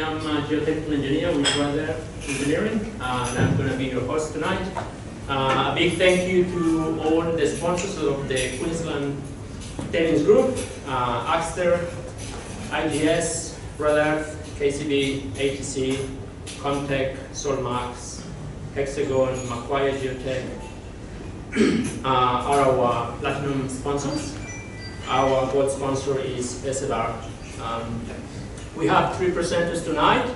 I'm a geotechnical engineer with Weather Engineering, uh, and I'm going to be your host tonight. Uh, a big thank you to all the sponsors of the Queensland Tailings Group, uh, Axter, IGS, Red KCB, ATC, Comtech, Solmax, Hexagon, Macquarie Geotech, uh, are our platinum sponsors. Our board sponsor is SLR. Um, we have three presenters tonight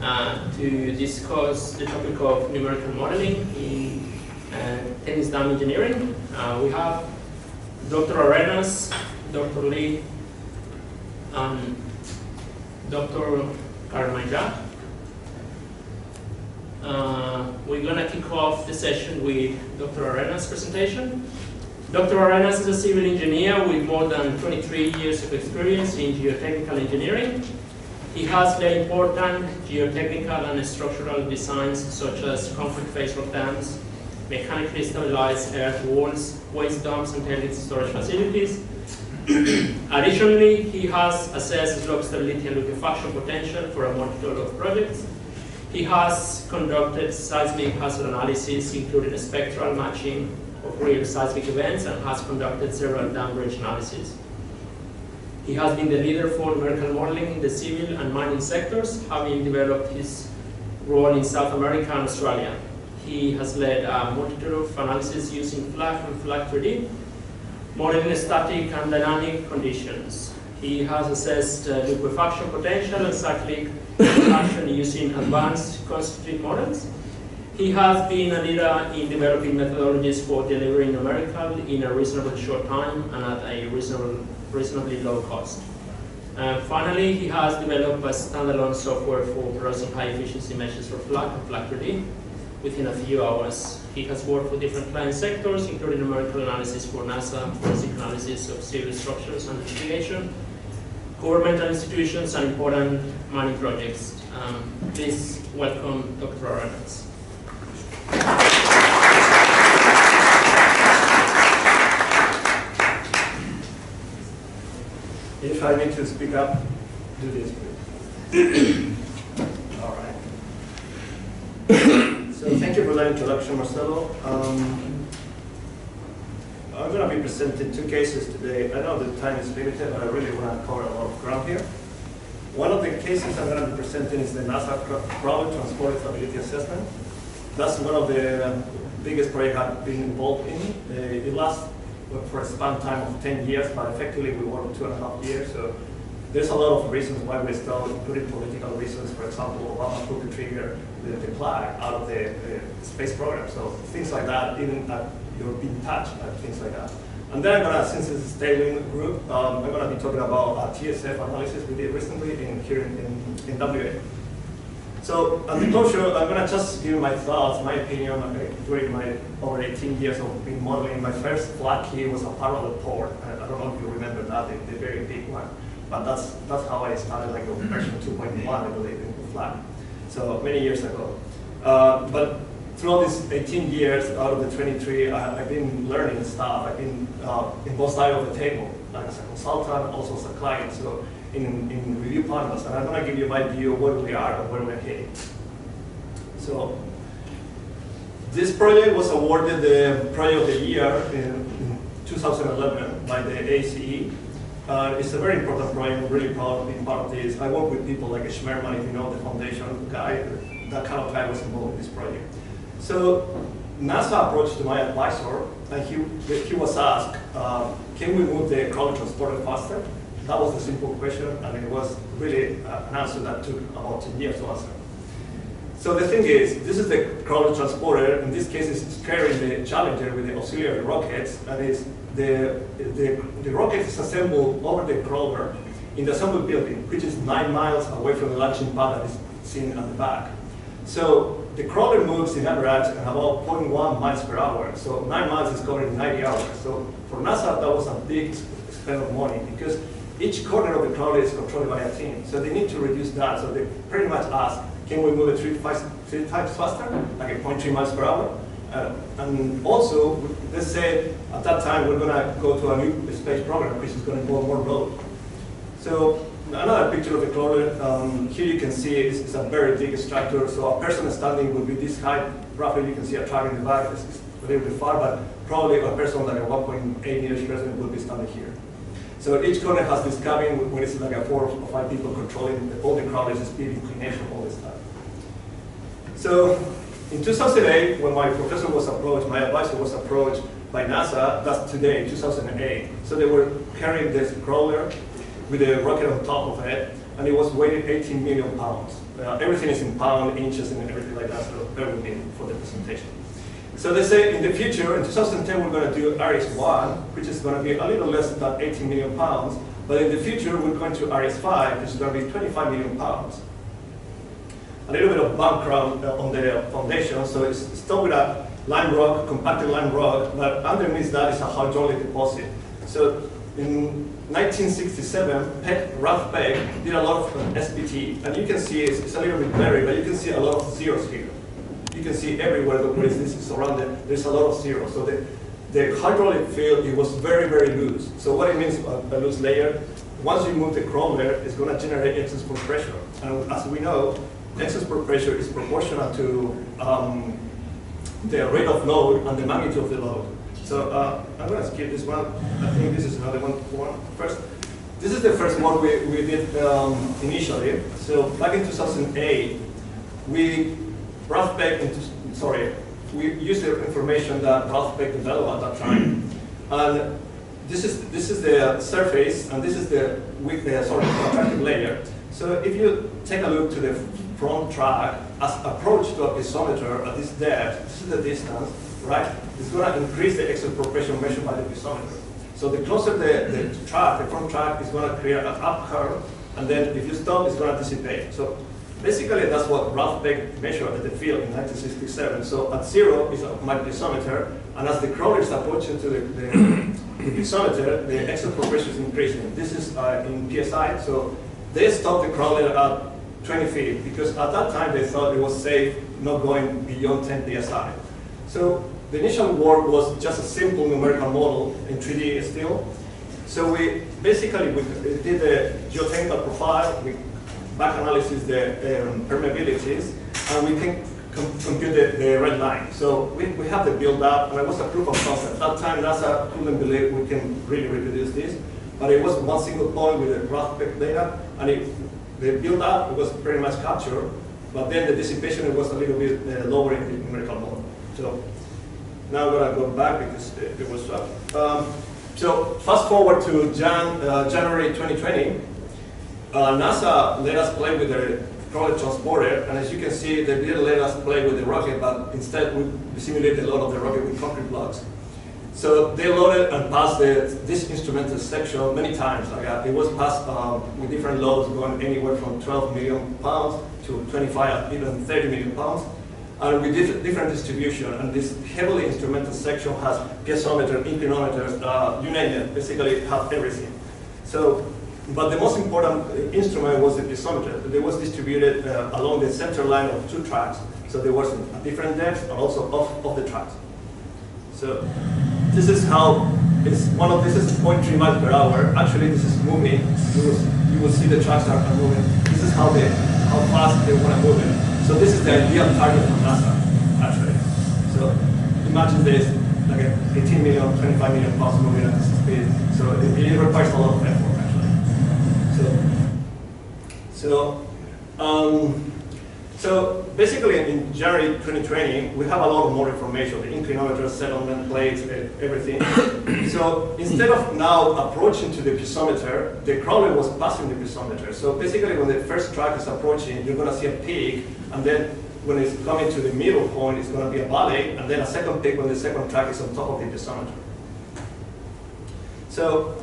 uh, to discuss the topic of numerical modeling in uh, tailings dam engineering. Uh, we have Dr. Arenas, Dr. Lee, and Dr. Karmaja. Uh, we're going to kick off the session with Dr. Arenas' presentation. Dr. Arenas is a civil engineer with more than 23 years of experience in geotechnical engineering. He has led important geotechnical and structural designs such as concrete face rock dams, mechanically stabilized earth walls, waste dumps and tailings storage facilities. Additionally, he has assessed slope stability and liquefaction potential for a multitude of projects. He has conducted seismic hazard analysis, including spectral matching of real seismic events, and has conducted several dam break analyses. He has been the leader for numerical modeling in the civil and mining sectors, having developed his role in South America and Australia. He has led a multitude of analysis using FLAC and FLAC 3D, modeling static and dynamic conditions. He has assessed uh, liquefaction potential and cyclic action using advanced constitutive models. He has been a leader in developing methodologies for delivering numerical in a reasonable short time and at a reasonable, reasonably low cost. Uh, finally, he has developed a standalone software for processing high efficiency meshes for FLAC and FLAC 3D within a few hours. He has worked for different client sectors, including numerical analysis for NASA, forensic analysis of civil structures and investigation, governmental institutions, and important mining projects. Um, please welcome Dr. Arenas. If I need to speak up, do this, please. All right. so thank you for that introduction, Marcelo. Um, I'm going to be presenting two cases today. I know the time is limited, but I really want to cover a lot of ground here. One of the cases I'm going to be presenting is the NASA Crawler Transport Stability Assessment. That's one of the biggest projects I've been involved in. Uh, it lasts for a span time of 10 years, but effectively we worked two and a half years. So there's a lot of reasons why we still, including political reasons. For example, Obama pulled the trigger, the, the plug out of the uh, space program. So things like that, even at European touch, and things like that. And then I'm gonna, since it's a tailings group, um, I'm gonna be talking about a TSF analysis we did recently in, here in, in, in WA. So at the closure, I'm going to just give my thoughts, my opinion during my over 18 years of being modeling. My first FLAC key was a parallel port. I, I don't know if you remember that, the, the, very big one. But that's that's how I started, like version 2.1, I believe, in FLAC. So many years ago. Uh, but throughout these 18 years, out of the 23, I, have been learning stuff. I've been uh, in both sides of the table, like as a consultant, also as a client. So in, in review panels, and I'm going to give you my view of where we are and where we're heading. So this project was awarded the Project of the Year in, in 2011 by the ACE. Uh, it's a very important project. I'm really proud of being part of this. I work with people like Schmertmann, if you know the foundation guy. That kind of guy was involved in this project. So NASA approached my advisor, and he, he was asked, uh, can we move the crawler transporter faster? That was a simple question, and it was really uh, an answer that took about 10 years to answer. So the thing is, this is the crawler transporter. In this case, it's carrying the Challenger with the auxiliary rockets, and it's the, the, the rocket is assembled over the crawler in the assembly building, which is nine miles away from the launching pad that is seen at the back. So the crawler moves in average at about 0.1 miles per hour. So nine miles is covered in 90 hours. So for NASA, that was a big spend of money because each corner of the crawler is controlled by a team. So they need to reduce that. So they pretty much ask, can we move it three, five, three times faster, like at 0.3 miles per hour? Uh, and also, let's say at that time we're going to go to a new space program, which is going to involve more load. So another picture of the crawler. Um, here you can see it's, it's, a very big structure. So a person standing would be this height. Roughly, you can see a truck in the back. It's, it's a little bit far, but probably a person like a 1.8 meters person would be standing here. So each corner has this cabin where it's like a four or five people controlling all the crawlers, the speed, inclination, all this stuff. So in 2008, when my professor was approached, my advisor was approached by NASA, that's today, 2008. So they were carrying this crawler with a rocket on top of it, and it was weighing 18 million pounds. Uh, everything is in pound, inches, and everything like that, so bear with me for the presentation. So they say in the future, in 2010, we're going to do Ares-1, which is going to be a little less than 18 million pounds, but in the future, we're going to Ares-5, which is going to be 25 million pounds. A little bit of background uh, on the foundation, so it's still with a lime rock, compacted lime rock, but underneath that is a hydraulic deposit. So in 1967, Peck, Ralph did a lot of SPT, and you can see it's, it's, a little bit blurry, but you can see a lot of zeros here. You can see everywhere where this is surrounded, there's a lot of zeros. So the, the hydraulic fill, it was very, very loose. So what it means, a, a loose layer, once you move the crawler, it's going to generate excess pore pressure. And as we know, excess pore pressure is proportional to um, the rate of load and the magnitude of the load. So uh, I'm going to skip this one. I think this is another one. First, this is the first one we, we did um, initially. So back in 2008, we, Ralph Peck, into, sorry, we used the information that Ralph Peck developed at that time. And this is, this is the surface, and this is the, with the sort of contracted layer. So if you take a look to the front track, as approach to a piezometer at this depth, this is the distance, right? It's going to increase the pore measured by the piezometer. So the closer the, the track, the front track is going to create an up curve, and then if you stop, it's going to dissipate. So basically, that's what Ralph Peck measured at the field in 1967. So at zero is my piezometer, and as the crawler is approaching to the, the, the piezometer, the pore is increasing. This is uh, in PSI, so they stopped the crawler at 20 feet because at that time they thought it was safe not going beyond 10 psi. So the initial work was just a simple numerical model in 3D still. So we basically we did the geotechnical profile, we back analysis the um, permeabilities, and we can com compute the, the, red line. So we, we have the build up, and it was a proof of concept. At that time, NASA couldn't believe we can really reproduce this, but it was one single point with the graph data, and it the build-up was pretty much captured, but then the dissipation was a little bit uh, lower in the numerical model. So now I'm going to go back because it, was up. Um, so fast forward to Jan, uh, January 2020, uh, NASA let us play with the crawler transporter, and as you can see, they didn't let us play with the rocket, but instead we simulated a lot of the rocket with concrete blocks. So they loaded and passed the, this instrumental section many times. Like uh, it was passed um, with different loads going anywhere from 12 million pounds to 25, even 30 million pounds. And with diff different distribution, and this heavily instrumental section has piezometer, inclinometers, uh, you name it, basically have everything. So, but the most important instrument was the piezometer. It was distributed uh, along the center line of two tracks. So there was a different depth also off, off the tracks. So this is how it's one of this is 0.3 miles per hour. Actually, this is moving. You will, you will see the tracks are, are moving. This is how they how fast they want to move it. So this is the ideal target for NASA, actually. So imagine this, like a 18 million, 25 million pounds moving at this speed. So it, it requires a lot of effort, actually. So, so um, so basically in January 2020, we have a lot of more information, the inclinometer, settlement plates, everything. so instead of now approaching to the piezometer, the crawler was passing the piezometer. So basically when the first track is approaching, you're gonna see a peak, and then when it's coming to the middle point, it's gonna be a valley, and then a second peak when the second track is on top of the piezometer. So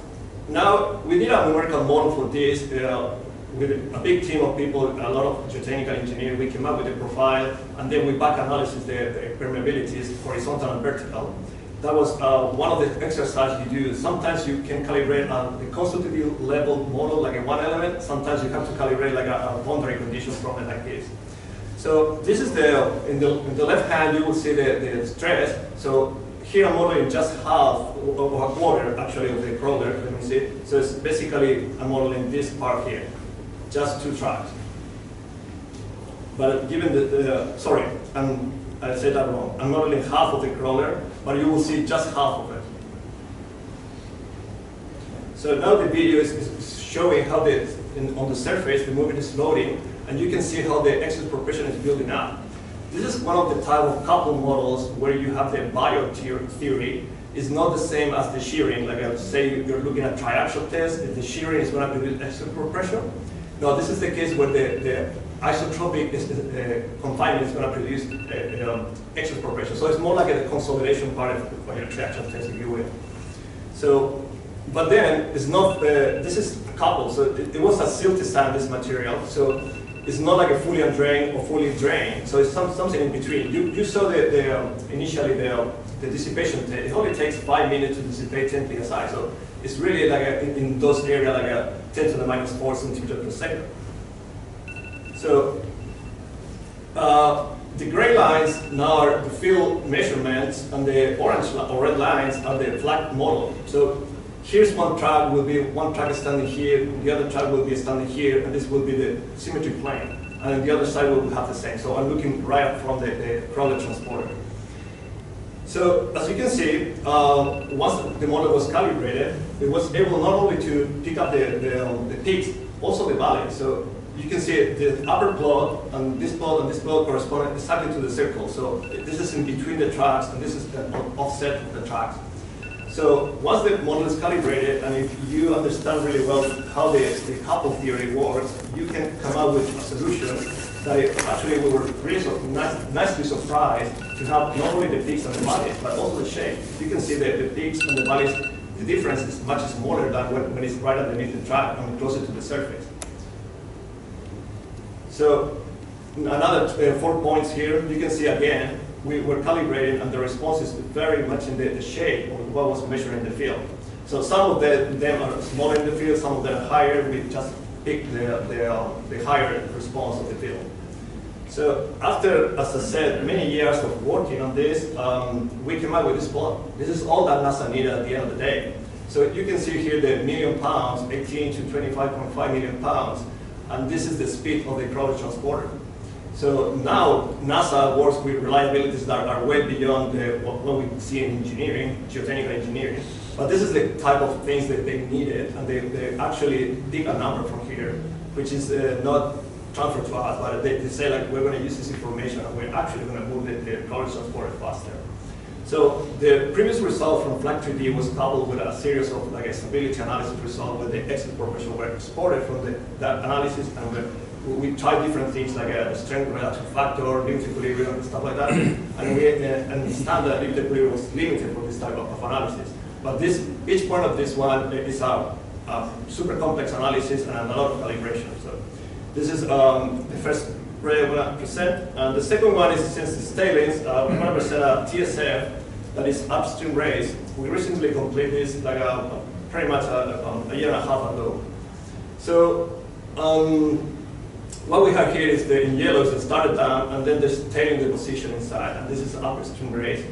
now we did a numerical model for this. Uh, with a big team of people, a lot of geotechnical engineers, we came up with a profile, and then we back analysis the, the permeabilities, horizontal and vertical. That was uh, one of the exercises you do. Sometimes you can calibrate uh, the constitutive level model like a one element. Sometimes you have to calibrate like a, a boundary condition problem like this. So this is the, in the, in the left hand, you will see the, the stress. So here I'm modeling just half of a quarter actually of the crawler, let me see. So it's basically I'm modeling this part here. just two tracks. But given the, the sorry, I'm, I said that wrong. I'm modeling half of the crawler, but you will see just half of it. So now the video is, is showing how the, in, on the surface the movement is loading, and you can see how the axis progression is building up. This is one of the type of couple models where you have the Biot theory. It's not the same as the shearing. Like I would say, you're looking at triaxial test, if the shearing is going to produce axis progression. No, this is the case where the, the isotropic is, uh, confinement is going to produce uh, um. So it's more like a consolidation part of your triaxial test, if you will. So but then it's not, uh, this is a couple, so it, it was a silty sand, this material, so it's not like a fully undrained or fully drained, so it's some, something in between. You, you saw the, the um, initially the, um, the dissipation, it only takes five minutes to dissipate 10 psi, so it's really like a, in, those areas like a 10 to the minus 4 centimeters per second. So uh, the gray lines now are the field measurements, and the orange or red lines are the FLAC model. So here's one track will be one track is standing here, the other track will be standing here, and this will be the symmetry plane. And the other side will have the same. So I'm looking right from the, the crawler transporter. So as you can see, uh, once the model was calibrated, it was able not only to pick up the, the, um, the peaks, also the valleys. So you can see the upper plot and this plot and this plot correspond exactly to the circle. So this is in between the tracks, and this is the offset of the tracks. So once the model is calibrated, and if you understand really well how the, the couple theory works, you can come up with a solution that actually we were really nice, nicely surprised to have not only the peaks and the valleys, but also the shape. You can see that the peaks and the valleys, the difference is much smaller than when, when it's right underneath the track and closer to the surface. So another uh, four points here, you can see again we were calibrating and the response is very much in the, the shape of what was measured in the field. So some of the, them are smaller in the field, some of them are higher. We just pick the, the, uh, the higher response of the field. So after, as I said, many years of working on this, um, we came up with this plot. This is all that NASA needed at the end of the day. So you can see here the million pounds, 18 to 25.5 million pounds, and this is the speed of the crawler transporter. So now NASA works with reliabilities that are way beyond the, what, what, we see in engineering, geotechnical engineering. But this is the type of things that they needed, and they, they actually dig a number from here, which is uh, not transferred to us, but they, they say like, we're going to use this information, and we're actually going to move the, the knowledge transporter faster. So the previous result from FLAC 3D was coupled with a series of like a stability analysis result where the exit progression were exported from the, that analysis and were we tried different things like a strength reduction factor, limit equilibrium, stuff like that, and we uh, understand that limit equilibrium was limited for this type of, of, analysis. But this, each point of this one is a, a, super complex analysis and a lot of calibration. So this is um, the first ray I'm going to present. And the second one is since it's tailings, uh, we're going to present a TSF that is upstream raise. We recently completed this like a, pretty much a, a, year and a half ago. So um, what we have here is the in yellow is the starter dam, and then there's tailing deposition inside, and this is upstream raise.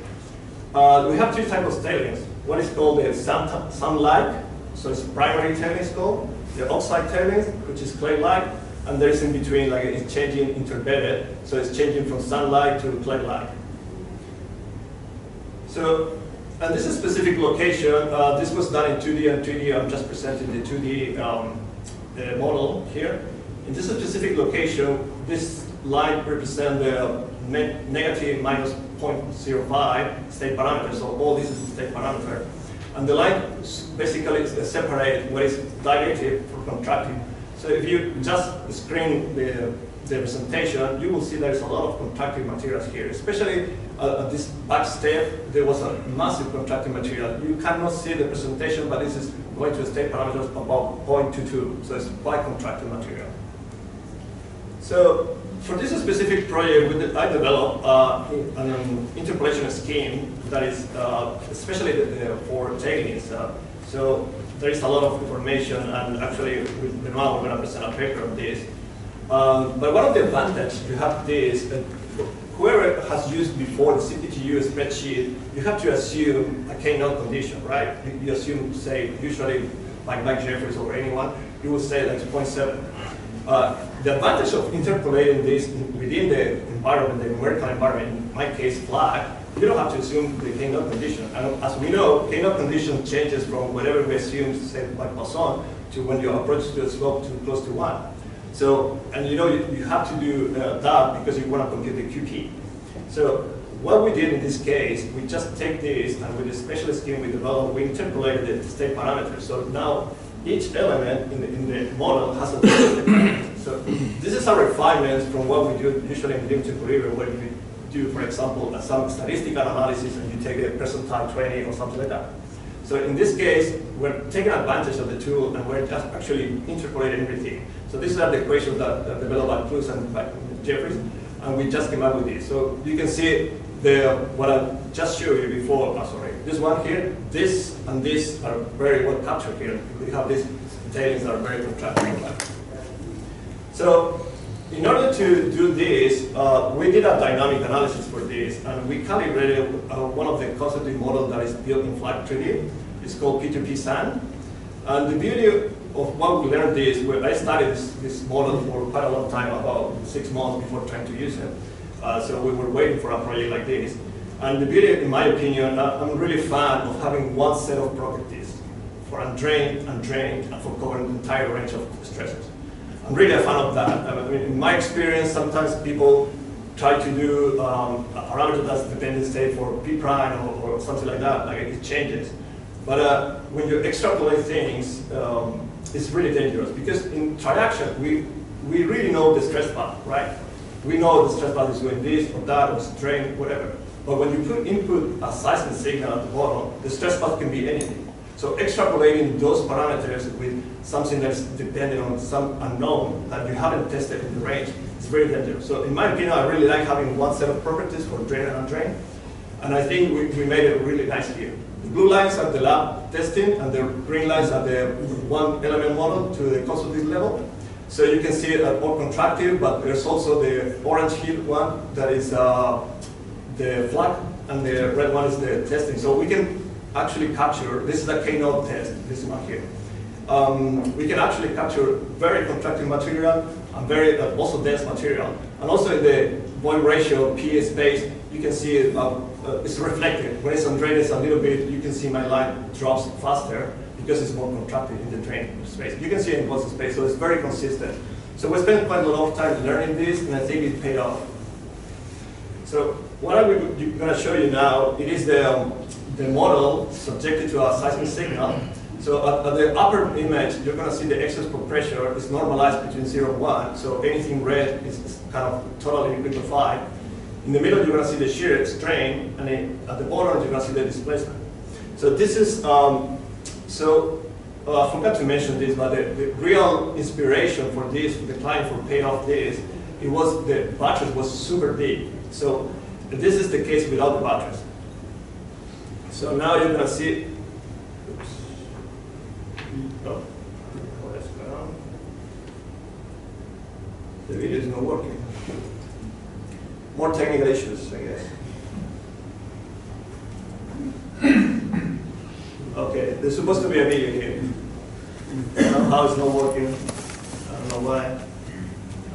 Uh, we have two types of tailings. One is called the sun, sun-like, so it's primary tailings called, the oxide tailings, which is clay-like, and there's in between, like it's changing interbedded, so it's changing from sun-like to clay-like. So, and this is specific location. Uh, this was done in 2D and 3D. I'm just presenting the 2D um, the model here. In this specific location, this line represents the negative minus 0.05 state parameter, so all this is state parameter. And the line basically separates what is dilated from contracting. So if you just screen the, the presentation, you will see there's a lot of contracting materials here, especially uh, at this back step, there was a massive contracting material. You cannot see the presentation, but this is going to state parameters about 0.22, so it's quite contracted material. So for this specific project, I developed uh, an um, interpolation scheme that is uh, especially the, for tailings. Uh, so there is a lot of information, and actually, with Benoit, we're going to present a paper on this. Um, but one of the advantages you have this, whoever has used before the CPTU spreadsheet, you have to assume a K-naught condition, right? You, you assume, say, usually like Mike Jefferies or anyone, you will say like 0.7. Uh, the advantage of interpolating this within the environment, the numerical environment, in my case, FLAC, you don't have to assume the K-naught condition. And as we know, K-naught condition changes from whatever we assume, say, by Poisson, to when you approach to a slope to close to one. So, and you know, you, you have to do uh, that because you want to compute the Q key. So what we did in this case, we just take this and with the special scheme we developed, we interpolated the state parameters. So now each element in the, in the model has a different parameter. So this is a refinement from what we do usually in limited equilibrium, where you do, for example, some statistical analysis and you take a percentile 20 or something like that. So in this case, we're taking advantage of the tool and we're just actually interpolating everything. So these are the equations that, that developed by Cruz and by Jefferies, and we just came up with this. So you can see the what I just showed you before. Oh, sorry, this one here, this and this are very well captured here. We have these tailings that are very contracted. So in order to do this, uh, we did a dynamic analysis for this, and we calibrated uh, one of the conceptive models that is built in FLAC 3D. It's called P2PSand. And the beauty of what we learned is, well, I studied this, this model for quite a long time, about six months before trying to use it. Uh, so we were waiting for a project like this. And the beauty, in my opinion, uh, I'm really fan of having one set of properties for undrained, undrained, and for covering the entire range of stresses. I'm really a fan of that. I mean, in my experience, sometimes people try to do um, a parameter that's dependent state for P prime or, or, something like that, like it changes. But uh, when you extrapolate things, um, it's really dangerous because in triaxial, we, we really know the stress path, right? We know the stress path is doing this or that or strain, whatever. But when you put input a seismic signal at the bottom, the stress path can be anything. So extrapolating those parameters with something that's dependent on some unknown that you haven't tested in the range is very dangerous. So in my opinion, I really like having one set of properties for drain and undrain. And I think we, we made it really nice here. The blue lines are the lab testing, and the green lines are the one element model to the consultative level. So you can see it more contractive, but there's also the orange here one that is uh, the FLAC, and the red one is the testing. So we can actually capture, this is a K-naught test, this one here. Um, we can actually capture very contracting material and very uh, also dense material. And also in the void ratio P space, you can see it, uh, uh, it's reflected. When it's on it's a little bit, you can see my line drops faster because it's more contracted in the training space. You can see it in both space, so it's very consistent. So we spent quite a lot of time learning this, and I think it paid off. So what I'm going to show you now, it is the um, the model subjected to a seismic signal. So at, at the upper image, you're going to see the excess per pressure is normalized between 0 and 1. So anything red is, is kind of totally liquefied. In the middle, you're going to see the shear strain, and then at the bottom, you're going to see the displacement. So this is, um, so uh, I forgot to mention this, but the, the, real inspiration for this, for the client for paying off this, it was the buttress was super big. So this is the case without the buttress. So now you're to see, oops. Oh, go. The video is not working. More technical issues, I guess. Okay, there's supposed to be a video here. How it's not working. I don't know why.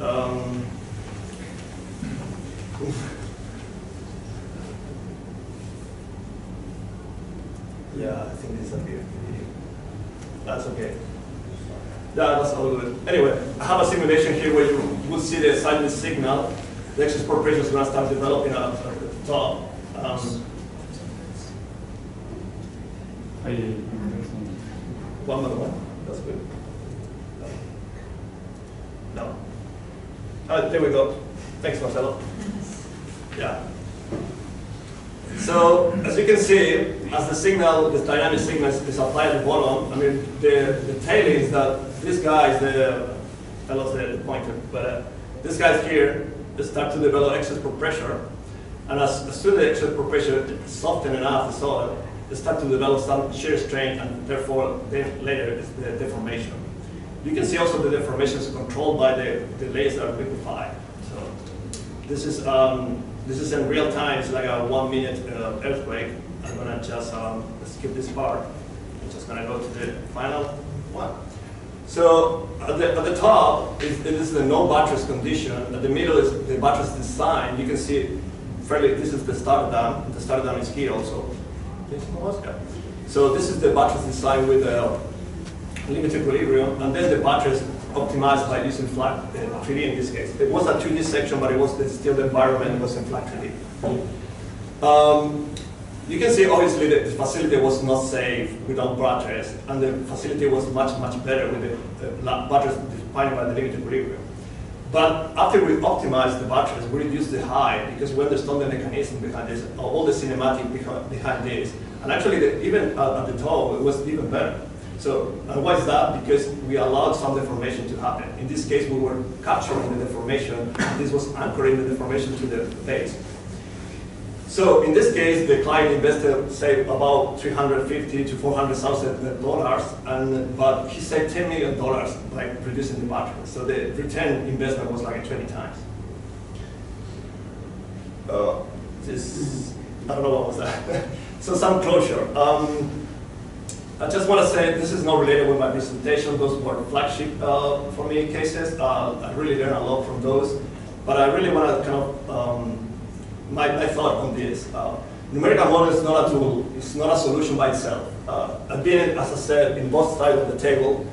Um, Yeah, I think this be That's okay. Yeah, that's all good. Anyway, I have a simulation here where you will see the seismic signal. The excess pressure is going to start developing at the top. Um, one more one. That's good. No. Uh, there we go. Thanks, Marcelo. Yeah. So as you can see, as the signal, this dynamic signal is applied the bottom, I mean, the, the tail is that this guy is the, I lost the pointer, but uh, this guy's here, they start to develop excess pressure. And as, as soon as the excess pressure soften enough the they start to develop some shear strain, and therefore, then later is the deformation. You can see also the deformation is controlled by the, the layers are liquefied. So this is um, this is in real time, it's like a one minute uh, earthquake. I'm gonna just um, skip this part. I'm just gonna go to the final one. So at the, at the top is, is the no buttress condition. At the middle is the buttress design. You can see fairly, this is the starter dam. The starter dam is here also. So this is the buttress design with a limited equilibrium, and then the buttress optimized by using FLAC uh, 3D in this case. It was a 2D section, but it was still the environment was in FLAC 3D. Um, you can see obviously that the facility was not safe without buttress, and the facility was much, much better with the, la- buttress defined by the limited equilibrium. But after we optimized the buttress, we reduced the height because we understand the mechanism behind this, uh, all the kinematic behind, this. And actually, the, even at, the top, it was even better. So, and why is that? Because we allowed some deformation to happen. In this case, we were capturing the deformation, and this was anchoring the deformation to the base. So in this case, the client invested, say, about 350 to 400,000 dollars, and but he saved 10 million dollars by producing the battery. So the return investment was like 20 times. Uh, this, I don't know what was that. so some closure. Um, I just want to say this is not related with my presentation. Those were flagship uh, for me cases. Uh, I really learned a lot from those. But I really want to kind of um, my, my thought on this. Uh, numerical model is not a tool. It's not a solution by itself. Uh, I've been, as I said, in both sides of the table,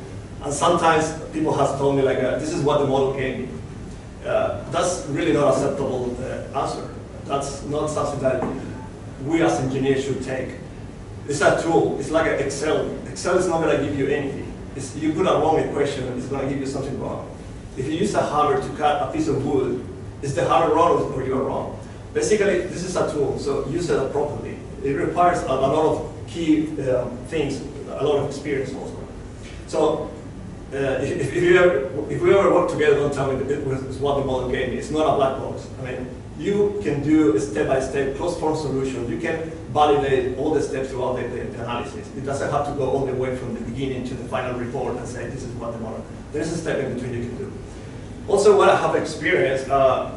and sometimes people have told me like, uh, this is what the model gave me. Uh, that's really not acceptable uh, answer. That's not something that we as engineers should take. It's a tool. It's like an Excel. Excel is not going to give you anything. It's, you put a wrong equation, and it's going to give you something wrong. If you use a hammer to cut a piece of wood, is the hammer wrong or you are wrong? Basically, this is a tool, so use it properly. It requires a, a lot of key um, things, a lot of experience also. So, uh, if, if, ever, if we ever work together, don't tell me that it was what the model gave me. It's not a black box. I mean, you can do a step-by-step closed-form solution. You can validate all the steps throughout the, the, the, analysis. It doesn't have to go all the way from the beginning to the final report and say this is what the model. There's a step in between you can do. Also, what I have experienced uh,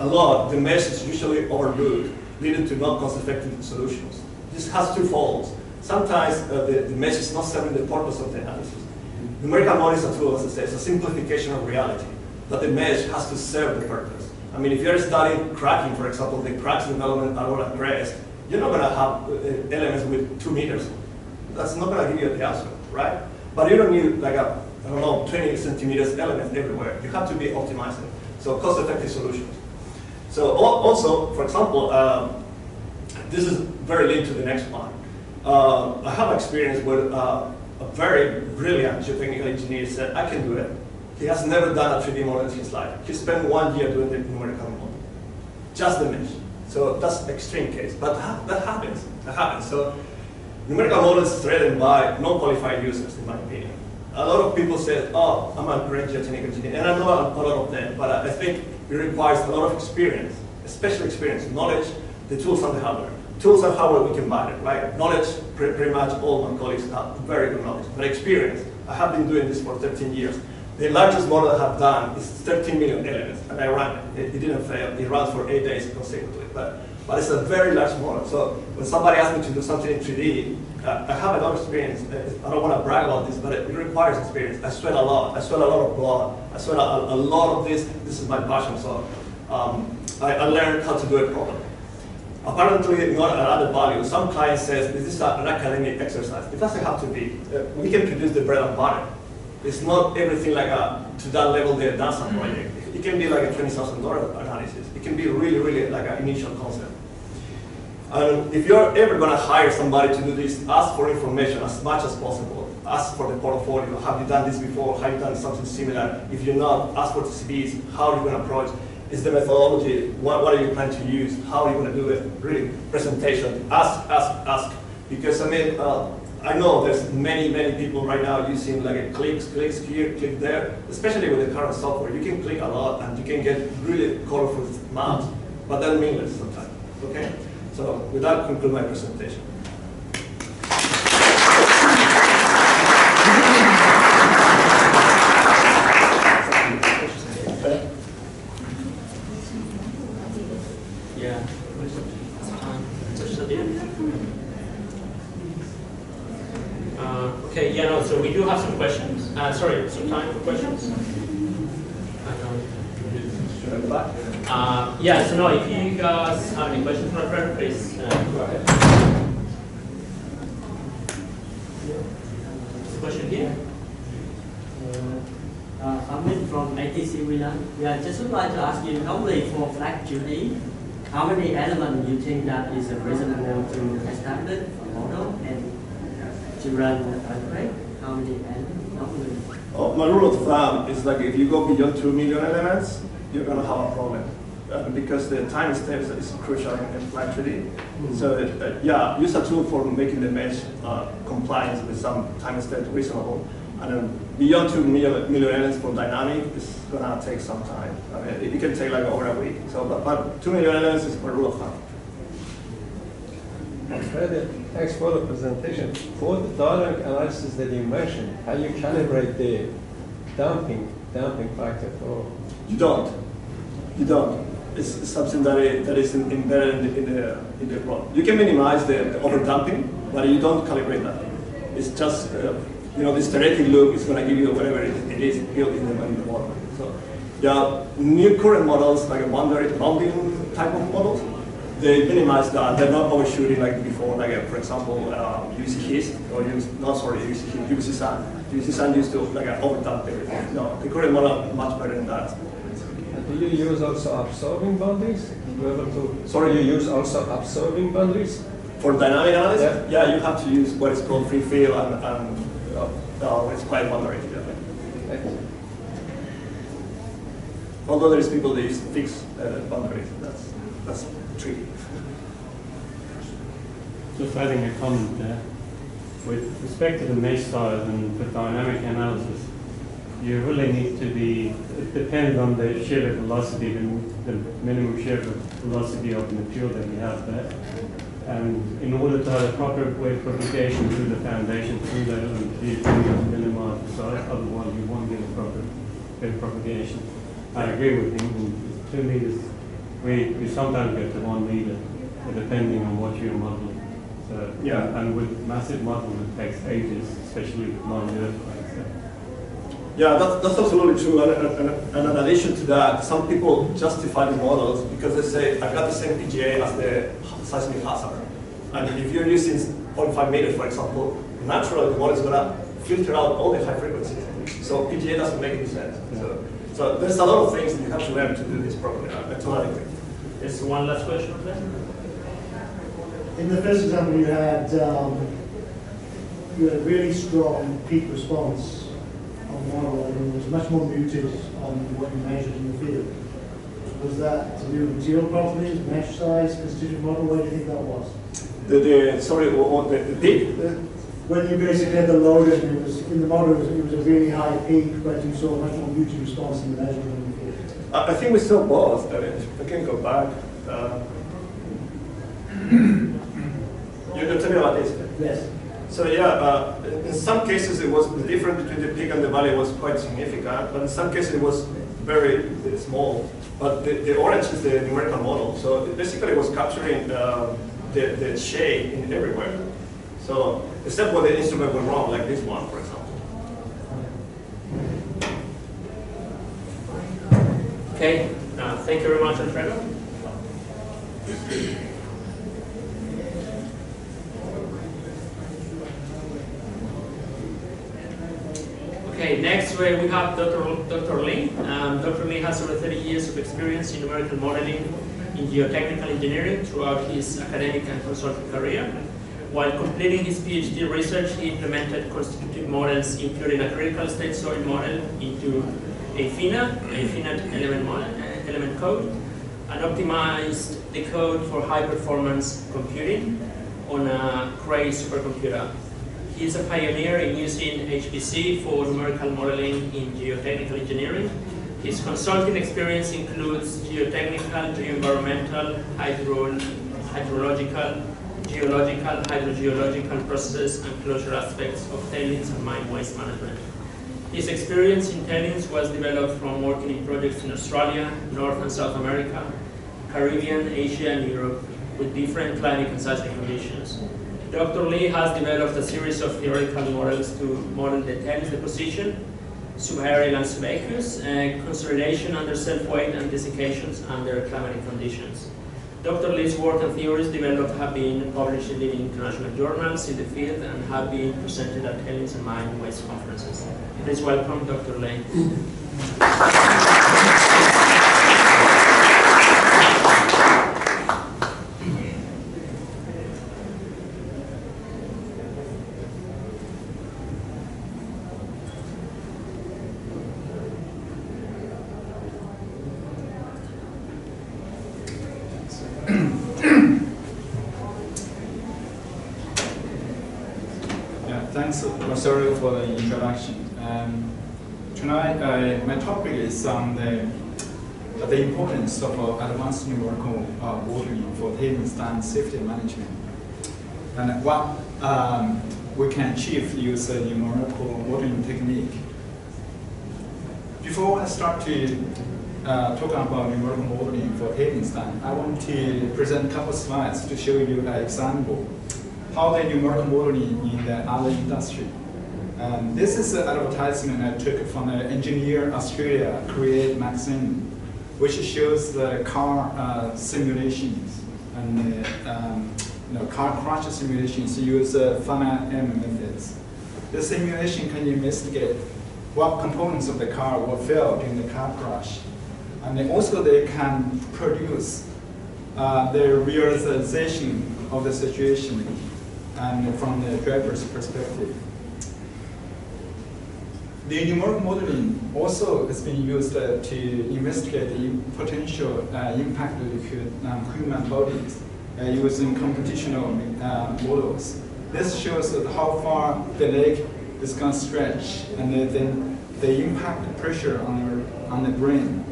a lot, the mesh is usually overlooked, leading to not cost-effective solutions. This has two faults. Sometimes uh, the, the mesh is not serving the purpose of the analysis. Numerical model is a tool, as I say, it's a simplification of reality, but the mesh has to serve the purpose. I mean, if you're studying cracking, for example, the cracks development are at rest, you're not going to have uh, elements with two meters. That's not going to give you the answer, right? But you don't need like a, I don't know, 20 centimeters elements everywhere. You have to be optimizing. So cost-effective solutions. So also, for example, um, this is very linked to the next one. Uh, I have experience with uh, a very brilliant geotechnical engineer said, I can do it. He has never done a 3D model in his life. He spent one year doing the numerical model, just the mesh. So that's extreme case, but that happens. That happens. So numerical models threatened by non-qualified users, in my opinion. A lot of people say, oh, I'm a great geotechnical engineer, and I know a lot of them, but I think it requires a lot of experience, especially experience, knowledge, the tools and the hardware. Tools and hardware we can buy it, right? Knowledge, pretty, pretty much all my colleagues have very good knowledge. But experience, I have been doing this for 13 years. The largest model I have done is 13 million elements, and I ran it. It, it didn't fail. It ran for eight days consecutively. But, but it's a very large model. So when somebody asks me to do something in 3D, uh, I have a lot of experience. I don't want to brag about this, but it, requires experience. I sweat a lot. I sweat a lot of blood. I sweat a, a lot of this. This is my passion. So um, I, I, learned how to do it properly. Apparently, not an added value. Some client says this is an academic exercise. It doesn't have to be. Uh, we can produce the bread and butter. It's not everything like a, to that level the NASA project. It can be like a $20,000 analysis. It can be really, really like an initial concept. And if you're ever going to hire somebody to do this, ask for information as much as possible. Ask for the portfolio. Have you done this before? Have you done something similar? If you're not, ask for TCBs. How are you going to approach? Is the methodology? What, what are you planning to use? How are you going to do it? Really, presentation. Ask, ask, ask. Because I mean, uh, I know there's many, many people right now using like a clicks, clicks here, click there. Especially with the current software, you can click a lot and you can get really colorful maps, but they're meaningless sometimes. Okay. So with that, conclude my presentation. Yeah. Uh, okay. Okay, yeah, no, so we do have some questions. Uh, sorry, some time for questions? Uh, yeah, so no, if you guys have any questions for Alfredo, please uh, go ahead. There's a question here? Uh, uh, I'm from ITC Yeah, just would like to ask you, normally for FLAC 3D, how many elements you think that is reasonable to establish a model and to run the earthquake? How many elements normally? Oh, my rule of thumb is like if you go beyond two million elements, you're gonna have a problem. Uh, because the time steps is crucial in, in FLAC 3D. So uh, yeah, use a tool for making the mesh uh, compliant with some time step reasonable. And then beyond two million, million elements for dynamic is gonna take some time. I mean, it, can take like over a week. So, but, but two million elements is my rule of thumb. Thanks for the presentation. For the dynamic analysis that you mentioned, how you calibrate the damping, damping factor for You don't. You don't. It's something that is, that is in- embedded in the, in the, in the rod. You can minimize the, the overdamping, but you don't calibrate that. It's just, uh, you know, hysteretic loop is going to give you whatever it, it is built in the, in the model. So, yeah, new current models, like a boundary bounding type of models, they minimize that. They're not overshooting like before, like uh, for example, uh, UBCHYST or UC, no, sorry, UBCHYST, UC SAN. UBCSAND used to like uh, overdump everything. No, the current model are much better than that. Do you use also absorbing boundaries? You able to, Sorry? you use also absorbing boundaries? For dynamic analysis, yeah, you have to use what is called free field and, and uh, it's quite. Yeah. Thanks. Although there is people that use fixed uh, boundaries, that's that's tricky. Just adding a comment there. With respect to the mesh size and the dynamic analysis, you really need to be, it depends on the shear velocity, the, the minimum shear velocity of the material that you have there. And in order to have a proper wave propagation through the foundation, through element, you need to minimize the size, otherwise you won't get a proper wave propagation. I agree with him, two meters, we, we sometimes get to one meter, depending on what you're modeling. So, Yeah. And with massive modeling it takes ages, especially with long earthquakes. So Yeah, that's, that's absolutely true. And, and, and in addition to that, some people justify the models because they say, I've got the same PGA as the seismic hazard. And if you're using 0.5 meters, for example, naturally the model is going to filter out all the high frequencies. So PGA doesn't make any sense. So, so there's a lot of things that you have to learn to do this properly. I totally agree. There's one last question over there. In the first example, you had, um, you had a really strong peak response model, and it was much more muted on what you measured in the field. Was that to do with material properties, mesh size, constituent model? Where do you think that was? The, the, sorry, what, the, the peak? When you basically had the load, and it was, in the model, it was, it was a really high peak, but you saw much more muted response in the measurement in the field. I I think we saw both. I mean, I can go back. Uh, you me about this. Yes. So yeah, uh, in some cases it was the difference between the peak and the valley was quite significant, but in some cases it was very uh, small. But the, the orange is the numerical model, so it basically was capturing uh, the, the shade in everywhere. So except when the instrument went wrong, like this one, for example. Okay, uh, thank you very much, Alfredo. Okay, next we have Dr. Dr. Lee. Um, Dr. Lee has over 30 years of experience in numerical modeling in geotechnical engineering throughout his academic and consulting career. While completing his PhD research, he implemented constitutive models, including a critical state soil model into a FINA, element model, element code, and optimized the code for high performance computing on a Cray supercomputer. He is a pioneer in using HPC for numerical modeling in geotechnical engineering. His consulting experience includes geotechnical, geoenvironmental, hydro, hydrological, geological, hydrogeological processes and closure aspects of tailings and mine waste management. His experience in tailings was developed from working in projects in Australia, North and South America, Caribbean, Asia, and Europe with different climate and seismic conditions. Dr. Lee has developed a series of theoretical models to model the tailings deposition, subaerial and subaqueous, consolidation under self-weight and desiccations under climatic conditions. Dr. Lee's work and theories developed have been published in leading international journals in the field and have been presented at tailings and mine waste conferences. Please welcome Dr. Lee. Yeah, thanks, Rosario, for the introduction. Um, tonight, uh, my topic is on the, of advanced numerical uh, modeling for tailings dam safety management, and what um, we can achieve a numerical modeling technique. Before I start to uh, talk about numerical modeling for dam, I want to present a couple slides to show you an example how the numerical modeling in the other industry. Um, this is an advertisement I took from the Engineer Australia Create magazine, which shows the car uh, simulations and uh, um, you know, car crash simulations use uh, M methods. The simulation can investigate what components of the car will fail during the car crash. And also they can produce uh, the realization of the situation and from the driver's perspective. The numerical modeling also has been used uh, to investigate the potential uh, impact of um, human bodies uh, using computational uh, models. This shows how far the leg is going to stretch and then the impact pressure on the, on the brain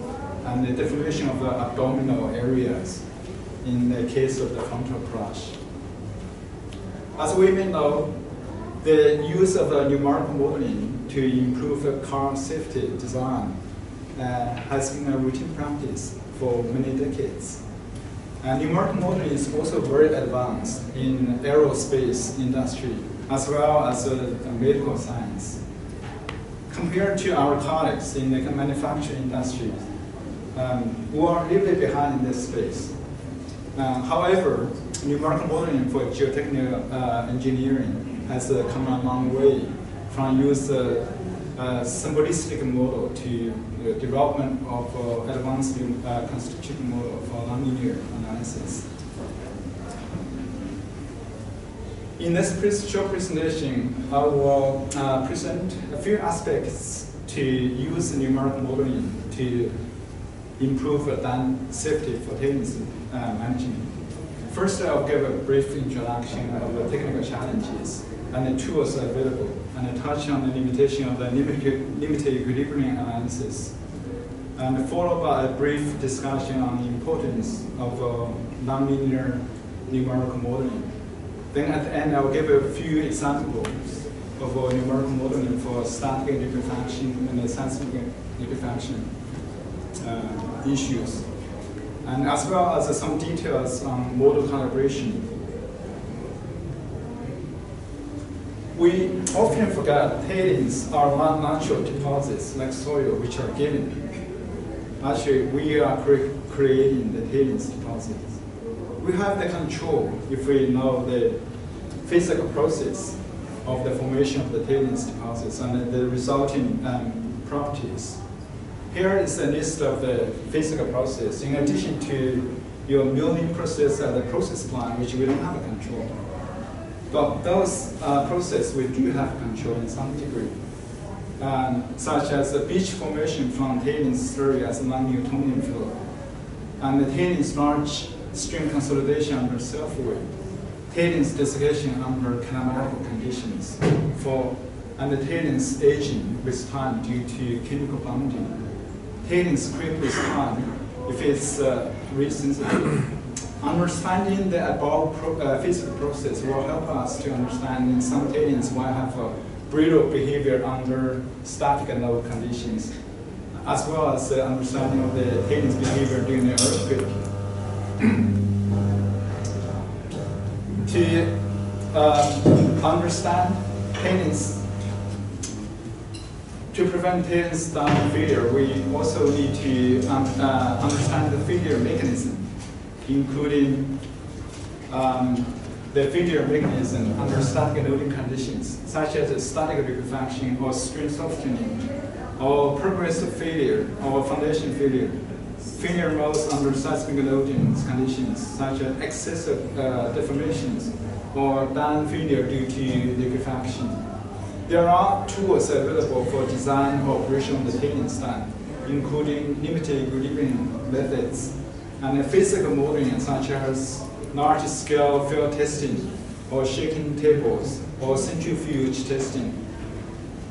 and the deformation of the abdominal areas in the case of the frontal crash. As we may know, the use of uh, numerical modeling to improve car safety design uh, has been a routine practice for many decades. And numerical modeling is also very advanced in aerospace industry as well as uh, medical science. Compared to our colleagues in the manufacturing industry, um, we are a little bit behind in this space. Uh, however, numerical modeling for geotechnical uh, engineering has uh, come a long way from use uh, uh, symbolistic model to the development of uh, advanced uh, constitutive model for nonlinear analysis. In this short presentation, I will uh, present a few aspects to use numerical modeling to improve uh, dam safety for tailings uh, management. First, I'll give a brief introduction of the technical challenges and the tools available, and I touch on the limitation of the limited, limited equilibrium analysis, and followed by a brief discussion on the importance of uh, nonlinear numerical modeling. Then at the end, I'll give a few examples of uh, numerical modeling for static liquefaction and seismic liquefaction uh, issues and as well as some details on model calibration. We often forget tailings are not natural deposits like soil which are given. Actually, we are cre creating the tailings deposits. We have the control if we know the physical process of the formation of the tailings deposits and the resulting um, properties. Here is a list of the physical process, in addition to your milling process and the process plant, which we don't have control. But those uh, processes we do have control in some degree, um, such as the beach formation from tailings slurry as a non-Newtonian flow, and the tailings large strain consolidation under self-weight, tailings desiccation under kinematic conditions, for and the tailings aging with time due to chemical bonding. Tailings creep with time if it's uh. Understanding the above pro uh, physical process will help us to understand in some tailings why have a brittle behavior under static and low conditions, as well as the understanding of the tailings behavior during the earthquake. to uh, tailings, to prevent tailings dam failure, we also need to um, uh, understand the failure mechanism, including um, the failure mechanism under static loading conditions, such as static liquefaction or strain softening, or progressive failure or foundation failure. Failure modes under seismic loading conditions, such as excessive uh, deformations or dam failure due to liquefaction. There are tools available for design or operation of the tailings dam, including limited equilibrium methods and the physical modeling such as large-scale field testing or shaking tables or centrifuge testing.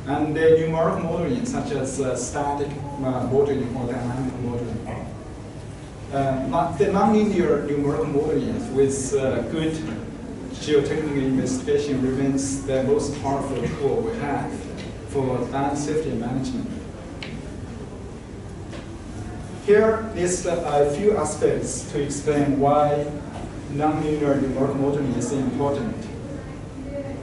And the numerical modeling such as uh, static uh, modeling or dynamic modeling. Uh, the nonlinear numerical modeling with uh, good geotechnical investigation remains the most powerful tool we have for dam safety management. Here a few aspects to explain why nonlinear modeling is important.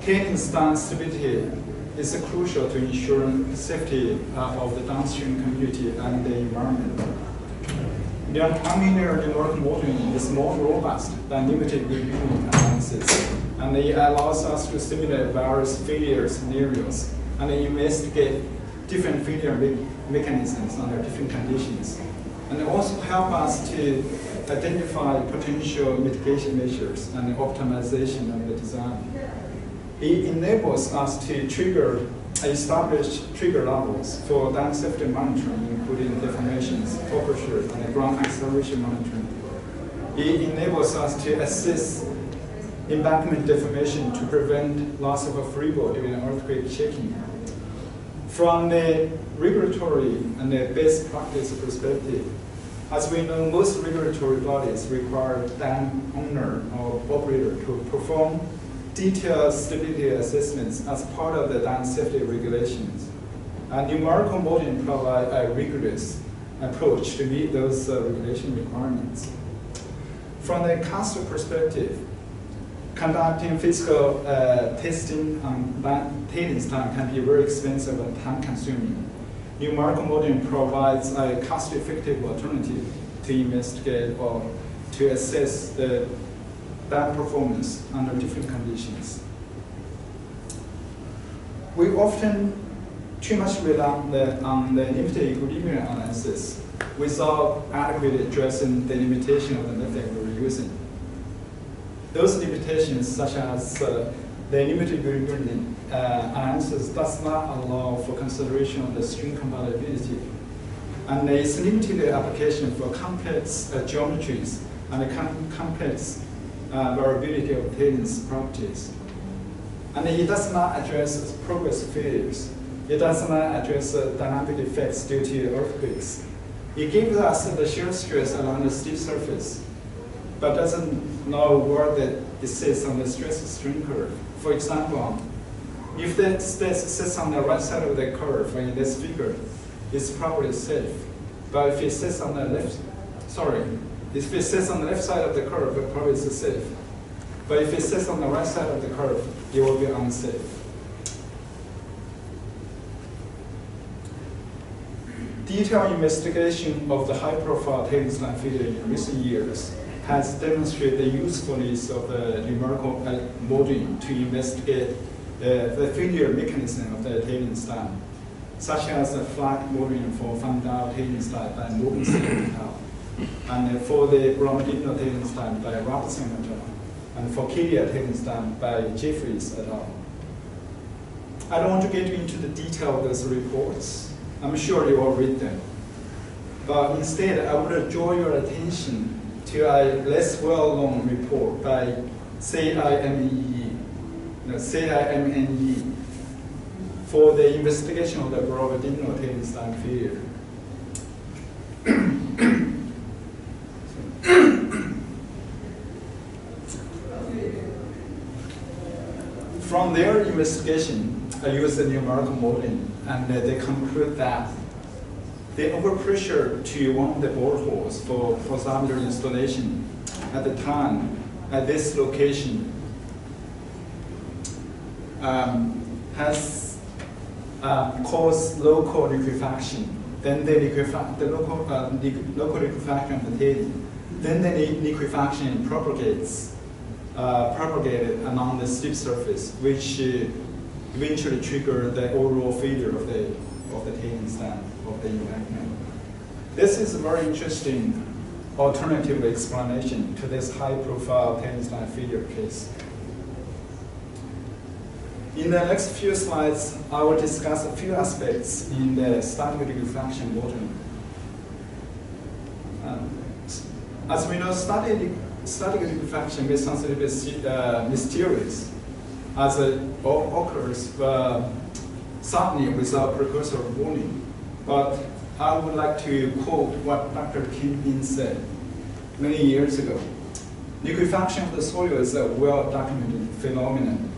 Dam stability is crucial to ensure safety uh, of the downstream community and the environment. Nonlinear numerical modeling is more robust than limited equilibrium analysis, and it allows us to simulate various failure scenarios and investigate different failure me- mechanisms under different conditions, and also help us to identify potential mitigation measures and optimization of the design. It enables us to trigger established trigger levels for dam safety monitoring, including deformations, pressure, and ground acceleration monitoring. It enables us to assess embankment deformation to prevent loss of a freeboard during earthquake shaking. From the regulatory and the best practice perspective, as we know, most regulatory bodies require dam owner or operator to perform detailed stability assessments as part of the dam safety regulations. And numerical modeling provide a rigorous approach to meet those uh, regulation requirements. From the cost perspective, conducting physical uh, testing on tailings dam can be very expensive and time consuming. Numerical modeling provides a cost-effective alternative to investigate or to assess the dam performance under different conditions. We often too much rely on the, on the limited equilibrium analysis without adequately addressing the limitation of the method we're using. Those limitations, such as uh, the limited equilibrium uh, analysis, does not allow for consideration of the strain compatibility, and it's limited application for complex uh, geometries and the com- complex uh, variability of tailings properties. And it does not address progress failures. It does not address uh, dynamic effects due to earthquakes. It gives us the shear stress along the slip surface, but doesn't know where the, it sits on the stress strain curve. For example, if the stress sits on the right side of the curve in this figure, it's probably safe. But if it sits on the left, sorry, if it sits on the left side of the curve, it probably is safe. But if it sits on the right side of the curve, it will be unsafe. Detailed investigation of the high-profile tailings dam failure in recent years has demonstrated the usefulness of the numerical uh, modeling to investigate the, the failure mechanism of the tailings dam, such as the FLAC modeling for Fundão tailings dam by Morgenstern et and for the Brumadinho tailings dam by Robertson et al., and for Cadia tailings dam by Jefferies et al. I don't want to get into the detail of those reports. I'm sure you all read them. But instead, I would draw your attention to a less well-known report by CIME, no, CIMNE, for the investigation of the tailings dam failure. From their investigation, I used the numerical modeling, and they conclude that the overpressure to one of the boreholes for for piezometer installation at the time at this location um, has uh, caused local liquefaction. Then the, liquefa- the local, uh, local liquefaction of the tailing. Then the liquefaction propagates, uh, propagated along the slip surface, which uh, eventually trigger the overall failure of the, of the tailings dam, of the. This is a very interesting alternative explanation to this high-profile dam failure case. In the next few slides, I will discuss a few aspects in the static liquefaction modeling. Um, As we know, static, static liquefaction may sound a little bit uh, mysterious, as it occurs uh, suddenly without precursor warning. But I would like to quote what Dr. Ken Been said many years ago. Liquefaction of the soil is a well-documented phenomenon,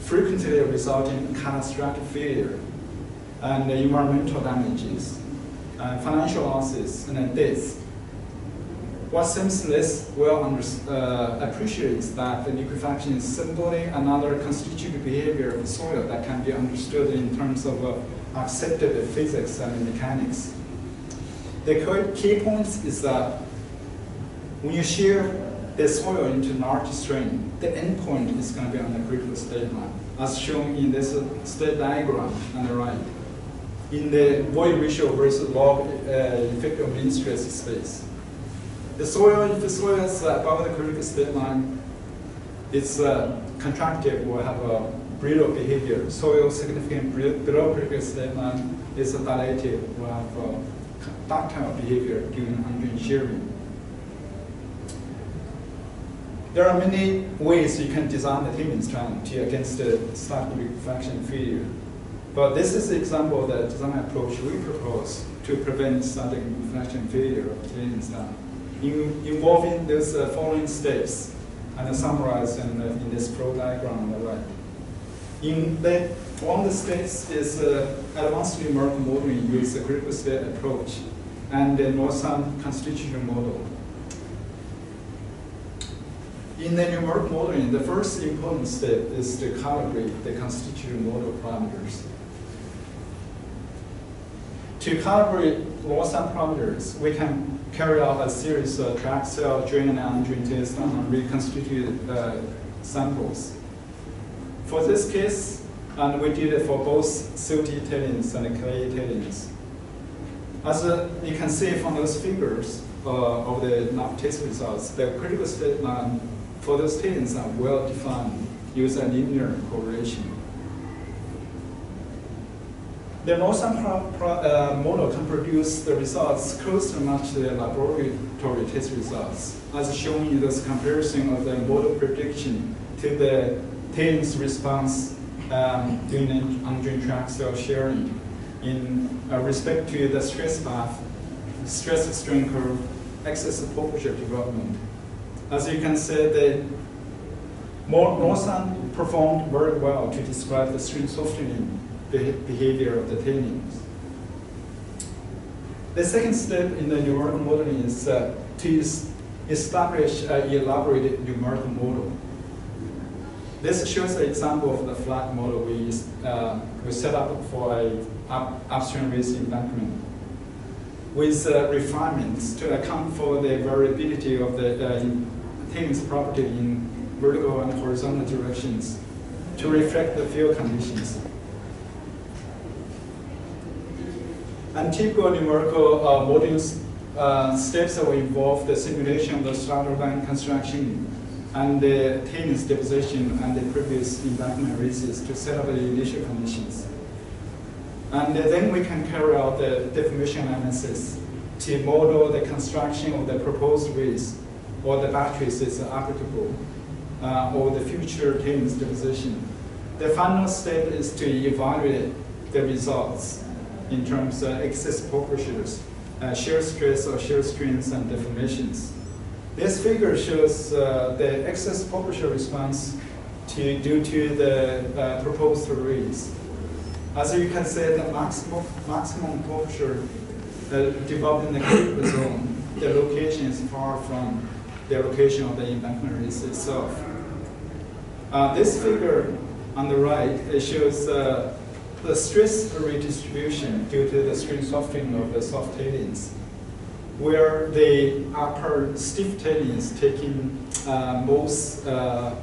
frequently resulting in catastrophic failure and environmental damages, uh, financial losses, and deaths. What seems less well uh, appreciated is that the liquefaction is simply another constitutive behavior of the soil that can be understood in terms of uh, accepted in physics and mechanics. The key point is that when you shear the soil into large strain, the endpoint is going to be on the critical state line, as shown in this state diagram on the right. In the void ratio versus log uh, effective mean stress space. The soil, if the soil is above the critical state line, it's uh, contracted will have a brittle behavior. Soil significant bri- below critical state line is dilated, a ductile behavior during undrained shearing. There are many ways you can design the dam to against the static liquefaction failure. But this is the example of the design approach we propose to prevent static liquefaction failure of tailings dam, in, involving those uh, following steps and summarized in, uh, in this flow diagram on the right. In the, one of the steps is uh, advanced numerical modeling uses a critical state approach and the NorSand constitutional model. In the numeric modeling, the first important step is to calibrate the constitutional model parameters. To calibrate NorSand parameters, we can carry out a series of triaxial, drain and undrained tests on reconstituted uh, samples. For this case, and we did it for both silty tailings and clay tailings. As uh, you can see from those figures uh, of the lab test results, the critical state line for those tailings are well defined using linear correlation. The NorSand uh, model can produce the results close to match the laboratory test results, as shown in this comparison of the model prediction to the tailings response um, during triaxial sharing in uh, respect to the stress path, stress strain curve, excess pore pressure development. As you can see, the NorSand performed very well to describe the strain softening beh- behavior of the tailings. The second step in the numerical modeling is uh, to establish an elaborated numerical model. This shows an example of the FLAC model we, uh, we set up for a up, upstream waste embankment with uh, refinements to account for the variability of the uh, property in vertical and horizontal directions to reflect the field conditions. And typical numerical uh, modules uh, steps will involve the simulation of the structural line construction and the tailings deposition and the previous embankment raises to set up the initial conditions. And then we can carry out the deformation analysis to model the construction of the proposed raise or the batteries is applicable uh, or the future tailings deposition. The final step is to evaluate the results in terms of excess pore pressures, uh, shear stress or shear strains and deformations. This figure shows uh, the excess pore pressure response to, due to the uh, proposed release. As you can see, the maximum, maximum uh, developed in the critical zone, the location is far from the location of the embankment itself. Uh, this figure on the right, shows uh, the stress redistribution due to the strain softening of the soft tailings, where the upper stiff tailings taking uh, most uh,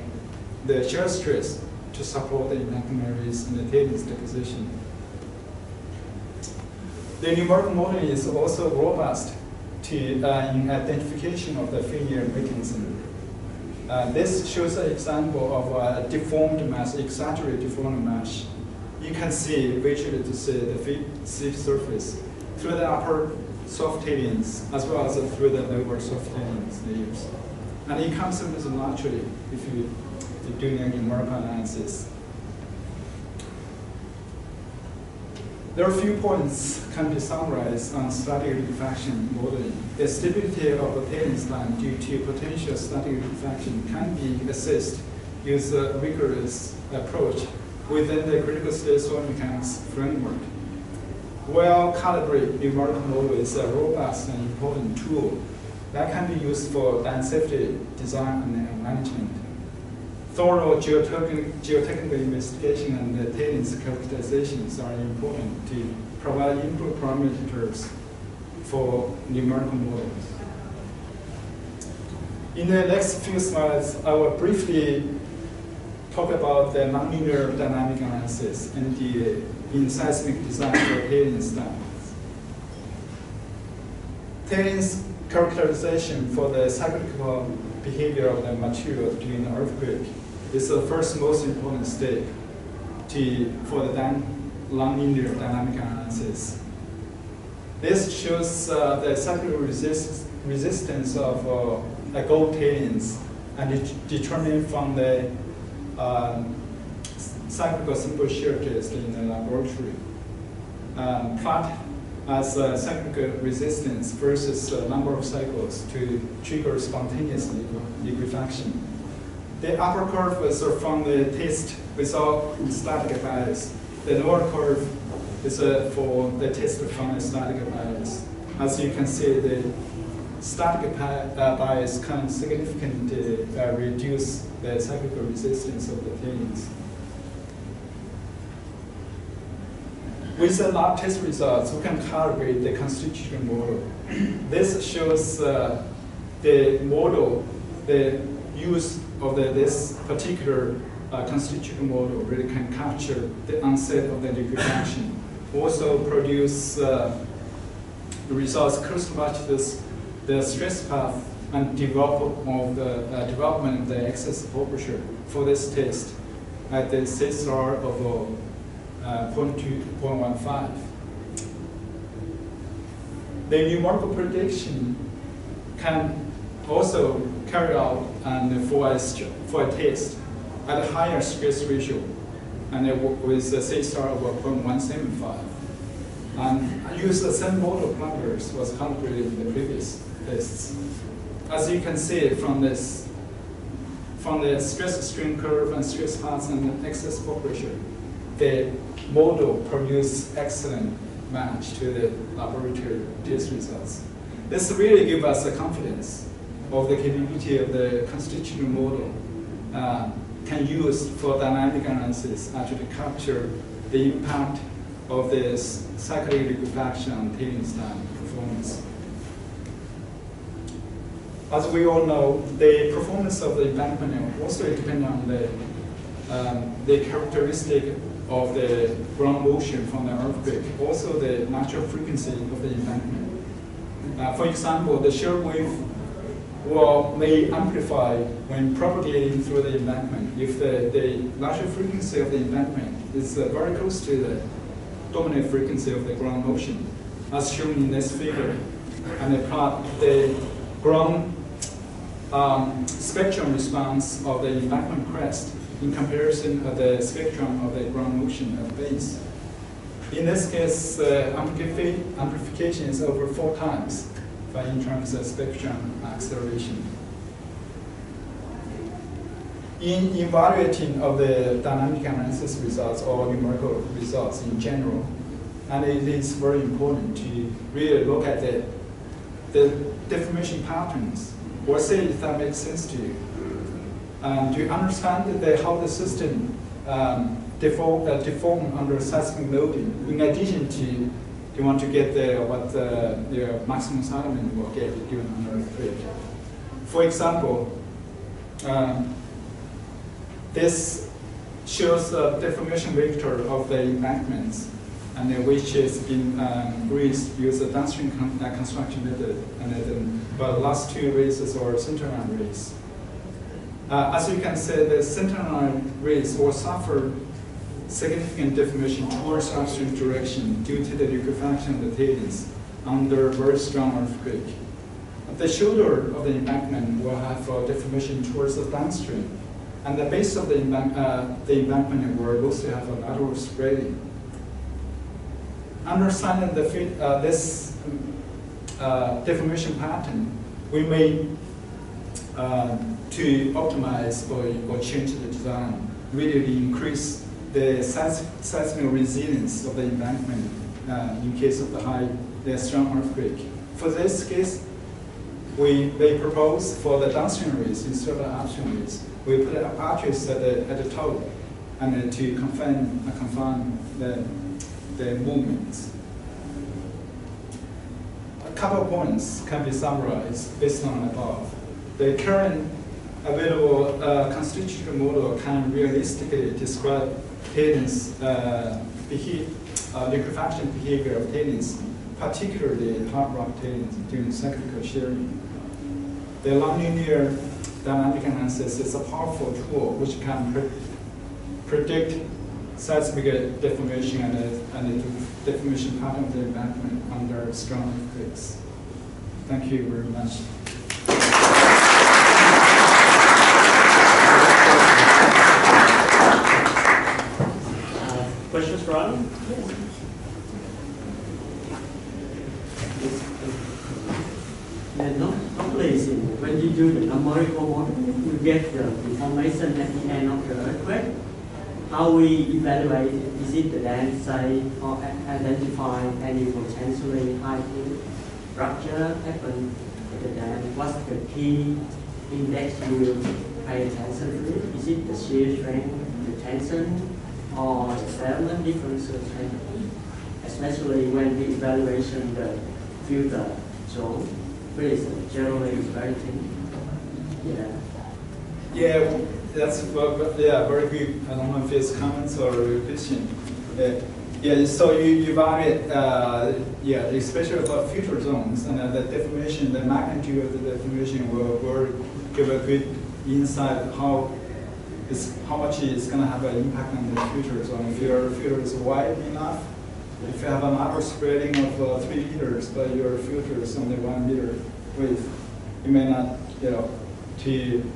the shear stress to support the areas and the tailings deposition. The numerical model is also robust to uh, in identification of the failure mechanism. Uh, this shows an example of a deformed mesh, exaggerated deformed mesh. You can see visually to see the slip surface through the upper soft tailings as well as through the lower soft tailings layers. And it comes with naturally if you you're doing a numerical analysis. There are a few points can be summarized on static liquefaction modeling. The stability of the tailings line due to potential static liquefaction can be assessed using a rigorous approach within the critical state soil mechanics framework. Well-calibrated numerical model is a uh, robust and important tool that can be used for dam safety design and uh, management. Thorough geotechnical, geotechnical investigation and the tailings characterizations are important to provide input parameters for numerical models. In the next few slides, I will briefly talk about the nonlinear dynamic analysis the in seismic design for tailings dams. Tailings characterization for the cyclical behavior of the material during the earthquake is the first most important step to, for the nonlinear dynamic analysis. This shows uh, the cyclical resist, resistance of uh, a gold tailings and determined from the um, cyclical simple shear test in the laboratory. Um, plot as cyclical resistance versus a number of cycles to trigger spontaneous liquefaction. The upper curve is from the test without static bias. The lower curve is uh, for the test from the static bias. As you can see, the static uh, bias can significantly uh, reduce the cyclical resistance of the tailings. With the lab test results, we can calibrate the constitutional model. this shows uh, the model, the use of the, this particular uh, constitutional model really can capture the onset of the liquefaction. Also produce uh, results close to this, the stress path and develop of the uh, development of the excess pressure for this test at the CSR of uh, 0.2 0.15. The numerical prediction can also carry out and for a, for a test at a higher stress ratio and with a CSR of 0.175. And use the same model parameters was calculated in the previous tests. As you can see from this, from the stress strain curve and stress paths and excess pore pressure, the model produced excellent match to the laboratory test results. This really gives us the confidence of the capability of the constitutional model uh, can use for dynamic analysis actually to capture the impact of this cyclic liquefaction on tailings dam performance. As we all know, the performance of the embankment also depends on the, um, the characteristic of the ground motion from the earthquake, also the natural frequency of the embankment. Uh, for example, the shear wave will may amplify when propagating through the embankment if the, the natural frequency of the embankment is uh, very close to the dominant frequency of the ground motion, as shown in this figure. And the plot the ground um, spectrum response of the embankment crest in comparison of the spectrum of the ground motion at base. In this case, uh, amplifi- amplification is over four times but in terms of spectrum acceleration. In evaluating of the dynamic analysis results or numerical results in general, and it is very important to really look at the, the deformation patterns or say if that makes sense to you. Um, to understand the, how the system um, deform, uh, deform under seismic loading. In addition to, you want to get the, what the, the maximum settlement will get given under earthquake. For example, um, this shows the deformation vector of the embankments, and uh, which has been um, Greece use a downstream con- uh, construction method, and then but the last two raises are centerline raise. Uh, as you can see, the centerline raise will suffer significant deformation towards upstream direction due to the liquefaction of the tailings under very strong earthquake. The shoulder of the embankment will have uh, deformation towards the downstream, and the base of the, embank- uh, the embankment will also have a lateral spreading. Understanding the, uh, this uh, deformation pattern, we may uh, to optimize or, or change the design, really increase the seismic resilience of the embankment uh, in case of the high, the strong earthquake. For this case, we may propose for the downstream raise instead of upstream raise, we put an arches at the, at the top and then to confine, uh, confine the, the movements. A couple points can be summarized based on above. The current available uh, constitutional model can realistically describe tailings uh, beha- uh, liquefaction behavior of tailings, particularly hard rock tailings during cyclical shearing. The nonlinear dynamic analysis is a powerful tool which can pre- predict seismic deformation and, the- and the deformation pattern of the embankment under strong earthquakes. Thank you very much. Uh, Questions for Alan? And not, see, when you do the numerical model, you get the information at the end of the earthquake. How we evaluate, is it the dam site or identify any potentially high structure happen at the dam? What's the key index you pay attention to? Is it the shear strength, the tension, or the settlement differences? Especially when we evaluation the filter zone, which is generally very thin. Yeah. Yeah, that's yeah very good. I don't know if it's comments or question. Uh, yeah, so you you evaluate uh, yeah, especially for filter zones and uh, the deformation, the magnitude of the deformation will, will give a good insight how is how much it's going to have an impact on the filter zone. If your filter is wide enough, if you have an upper spreading of uh, three meters, but your filter is only one meter width, you may not, you know, to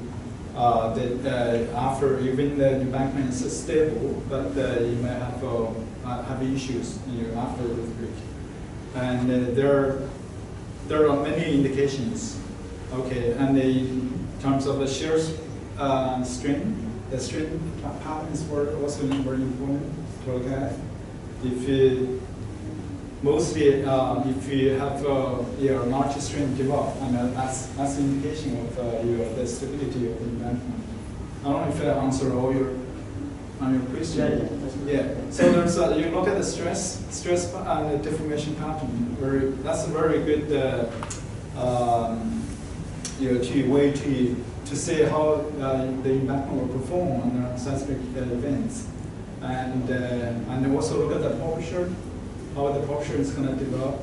uh, the, uh, after even the embankment is stable, but uh, you may have uh, have issues in your after earthquake. And uh, there are there are many indications. Okay, and in terms of the shear uh, strain, the strain pa- patterns were also very important to look at. If you mostly uh, if you have uh, your large strain develop, and uh, that's that's an indication of uh, your the stability of the embankment. I don't know if I answer all your on your question. Yeah, yeah, Yeah, so there's a, you look at the stress, stress and the deformation pattern. Very, that's a very good uh, um, you know, to way to to see how uh, the embankment will perform under seismic uh, events, and uh, and also look at the posture, how the posture is going to develop.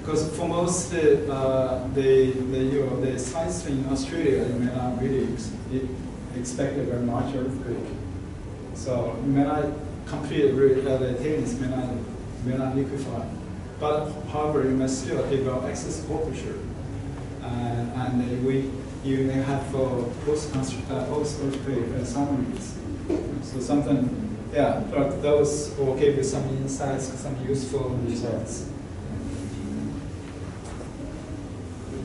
Because for most uh, the the you know, the sites in Australia, you may not really ex- expect a very large earthquake. So you may not complete uh, the tailings may not may not liquefy, but however you may still develop excess pressure, and and uh, we you may have uh, post uh, post earthquake uh, summaries. So something, yeah, but those will give you some insights, some useful results.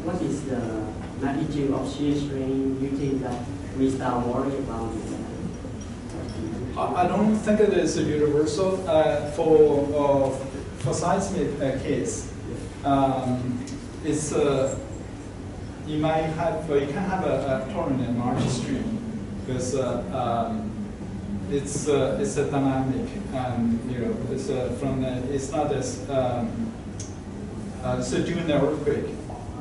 What is the magnitude of shear strain you think that we start worrying about I don't think it is universal uh, for uh, for seismic uh, case. Um, it's uh, you might have uh, you can have a, a torrent and large strain because uh, um, it's uh, it's a dynamic, and you know, it's uh, from the, it's not as um, uh, so during the earthquake,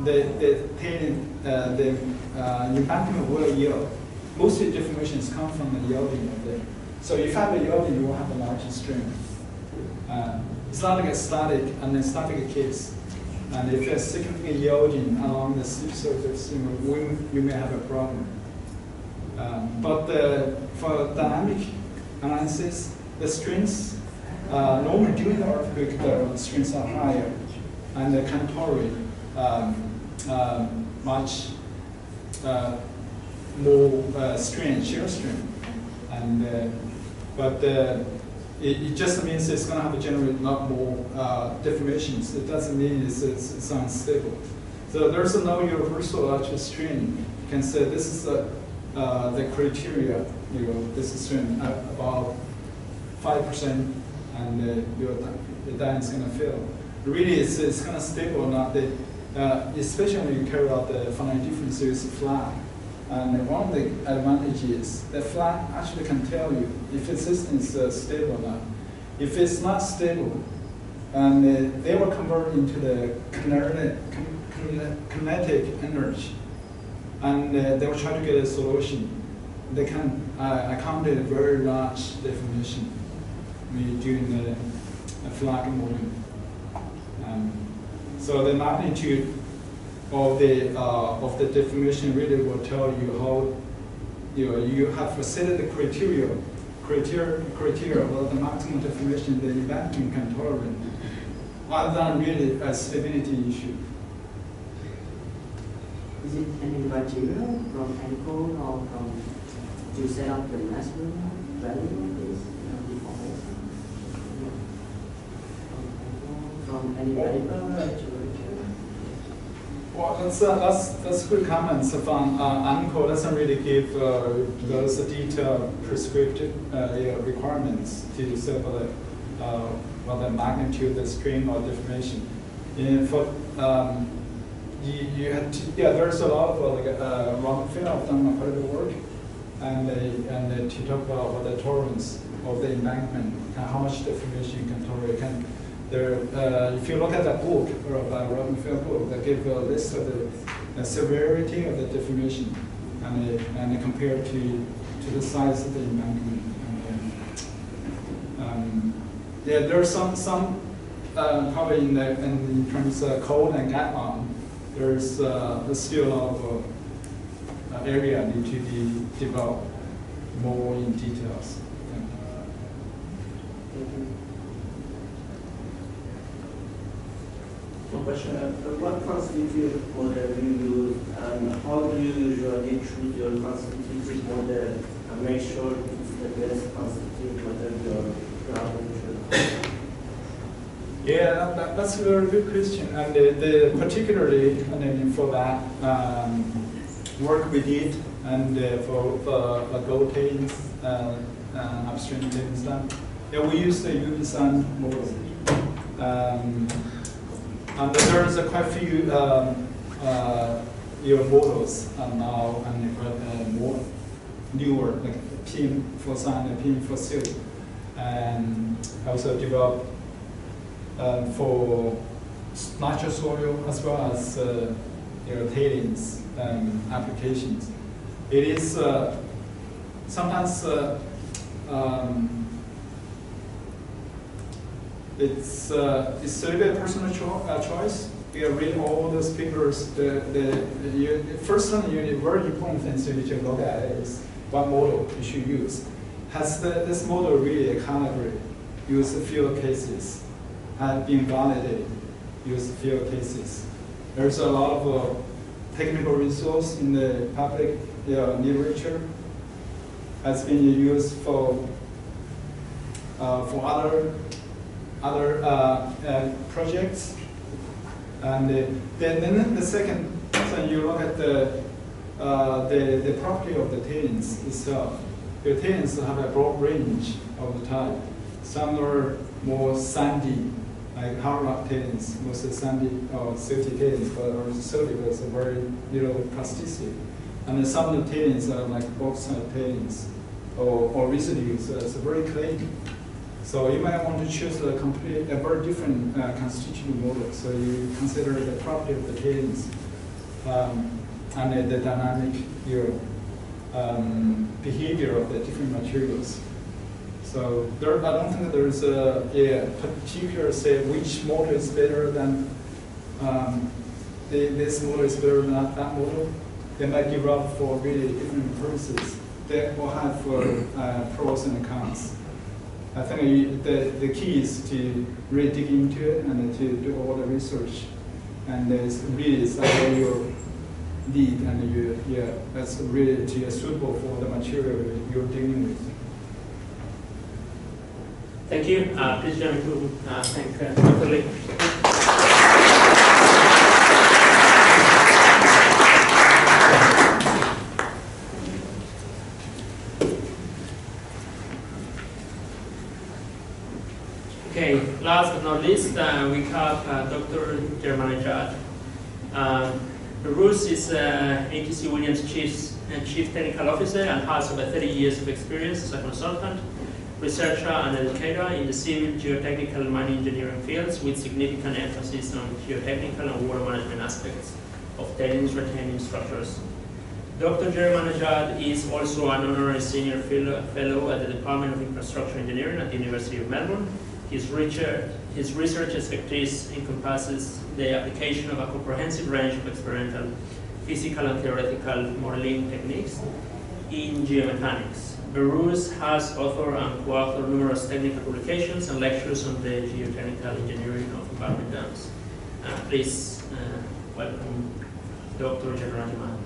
the the tailing, uh, the uh, embankment will yield. Most of the deformations come from the yielding of the. So if you have a yielding, you will have a larger strain. Uh, it's not like a static and a static case. And if it's significant yielding along the slip surface, you, know, we, you may have a problem. Um, but the, for dynamic analysis, the strengths, uh, normally during the earthquake, the strengths are higher, and the contouring um, um, much uh, more uh, strain, shear strain. And, uh, but uh, it, it just means it's going to have to generate a lot more uh, deformations. It doesn't mean it's, it's, it's unstable. So there's no universal actual strain. You can say this is a, uh, the criteria, you know, this is strain at about 5% and uh, your, the dam is going to fail. Really, it's, it's kind of stable or not. The, uh, especially when you carry out the finite difference series FLAC. And one of the advantages, the FLAC actually can tell you if its system is uh, stable or not. If it's not stable, and uh, they will convert into the kinetic, energy, and uh, they will try to get a solution. They can uh, accommodate a very large mean, during the flag movement. Um, so the magnitude of the uh, of the deformation really will tell you how you know, you have set the criteria criteria criteria about the maximum deformation the embankment can tolerate, rather than really a stability issue. Is it any material from ANCOLD or from to set up the maximum value of this deformation? Yeah. From ANCOLD, From any paper literature? Well, that's uh, that's that's good comments from uh, ANCOLD doesn't really give uh, those detailed prescriptive uh, requirements to for the uh, well the magnitude, the strain or deformation. And for um, you, you had to, yeah, there's a lot of uh, like uh, Robin Fell have done quite a of work, and they and they to talk about the tolerance of the embankment and how much deformation you can tolerate. Can, there, uh, if you look at that book, or uh, Robin Fell that gave a list of the, the severity of the deformation, and and they compare to to the size of the embankment. Uh, um, yeah, there's some some uh, probably in the in, terms of code and guideline, there's uh, there's still a lot of uh, area need to be developed more in details. Thank you. One question, uh, what constitutive model do you use and how do you usually choose your constitutive model and make sure it's the best constitutive model your problem should Yeah, that, that, that's a very good question, and the, the particularly and then for that um, work we did, and uh, for for uh, gold tailings, uh, uh, upstream done, yeah, we use the Unisan model, um, and there's a quite few um, uh, your models now, and uh, more newer, like PIM for sand and PM4Silt, and also developed um, for natural soil as well as uh, tailings um, applications. It is uh, sometimes uh, um, it's uh, it's a little bit personal cho- uh, choice. You read all those papers. The the, the, you, the first one, you very important thing you need to look at is what model you should use. Has the, this model really calibrated? Use a few cases had been validated, use field cases. There's a lot of uh, technical resource in the public uh, literature has been used for uh, for other other uh, uh, projects. And uh, then, then the second, so you look at the the the property of the tailings itself. The tailings have a broad range of the type. Some are more sandy, like hard rock tailings, mostly sandy or silty tailings, but or silty it's a very little plasticity. And then some of the tailings are like bauxite tailings, or, or residues, it's very clean. So you might want to choose a complete, a very different uh, constitutive model. So you consider the property of the tailings um, and the dynamic your um, behavior of the different materials. So there, I don't think there is a, particular say which model is better than um, the, this model is better than that, that model. They might give up for really different purposes. They will have uh, pros and cons. I think the, the key is to really dig into it and to do all the research. And it's really where your need and you, yeah, that's really to, suitable for the material you're dealing with. Thank you. Uh, please join me to uh, thank uh, Dr. Lee. Okay, last but not least, uh, we have uh, Dr. Ghahreman-Nejad. Um, Behrooz is uh, ATC Williams Chief, uh, Chief Technical Officer and has over 30 years of experience as a consultant, researcher, and educator in the civil, geotechnical, and mining engineering fields with significant emphasis on geotechnical and water management aspects of tailings retaining structures. Dr. Nejad is also an honorary senior fellow at the Department of Infrastructure Engineering at the University of Melbourne. His research, his research expertise encompasses the application of a comprehensive range of experimental, physical, and theoretical modeling techniques in geomechanics. Behrooz has authored and co-authored numerous technical publications and lectures on the geotechnical engineering of environment dams. Uh, please uh, welcome Dr. Jagarajima.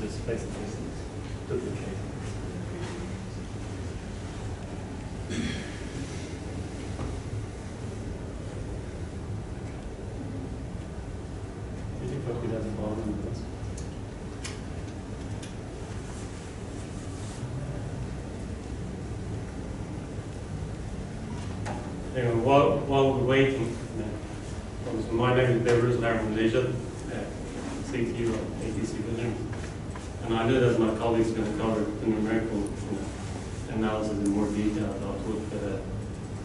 Just basically duplicate. Did you copy that volume? Anyway, while, while we're waiting, uh, so my name is Laramalaysia, CTO of ATC Vision. And I know that my colleagues are going to cover the numerical you know, analysis in more detail. I thought uh,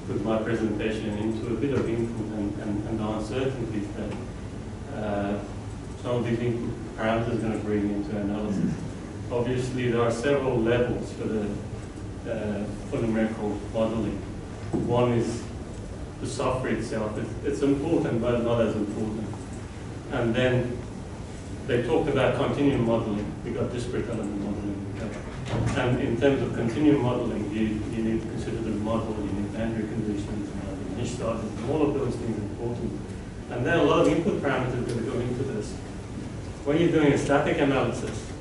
put my presentation into a bit of input and, and, and the uncertainties that uh, some of these parameters are going to bring into analysis. Obviously, there are several levels for the uh, for numerical modeling. One is the software itself. It's, it's important, but not as important. And then they talked about continuum modeling. We got discrete element modeling. And in terms of continuum modeling, you, you need to consider the model, you need boundary conditions, mesh sizes, and all of those things are important. And then a lot of input parameters are to go into this. When you're doing a static analysis,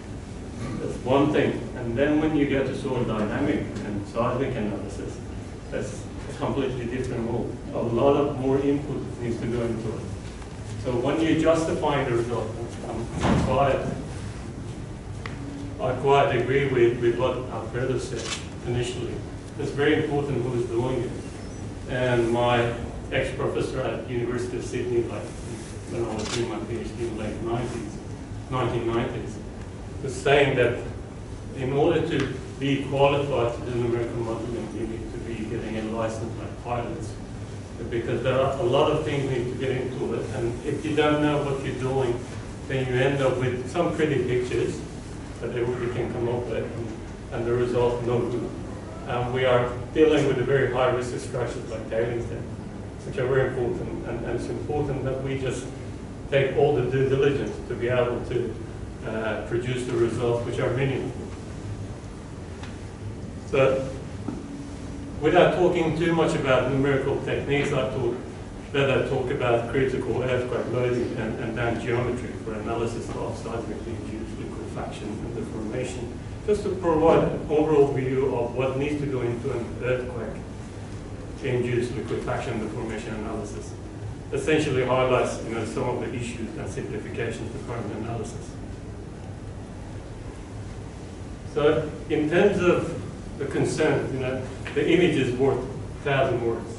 that's one thing. And then when you get to sort of dynamic and seismic analysis, that's completely different world. A lot of more input needs to go into it. So when you're justifying the result, I'm quite, I quite agree with, with what Alfredo said initially. It's very important who's doing it. And my ex-professor at University of Sydney, like when I was doing my PhD in late 90s, 1990s, was saying that in order to be qualified to do numerical modeling, you need to be getting a license like pilots because there are a lot of things need to get into it, and if you don't know what you're doing, then you end up with some pretty pictures that everybody can come up with, and, and the result no good. Um, we are dealing with a very high risk of structures like tailings which are very important, and, and it's important that we just take all the due diligence to be able to uh, produce the results which are meaningful. So without talking too much about numerical techniques, I thought I talk about critical earthquake loading and, and dam geometry for analysis of seismically induced liquefaction and deformation, just to provide an overall view of what needs to go into an earthquake induced liquefaction and deformation analysis. Essentially highlights you know, some of the issues and simplifications to current analysis. So in terms of the concern, you know, the image is worth a thousand words.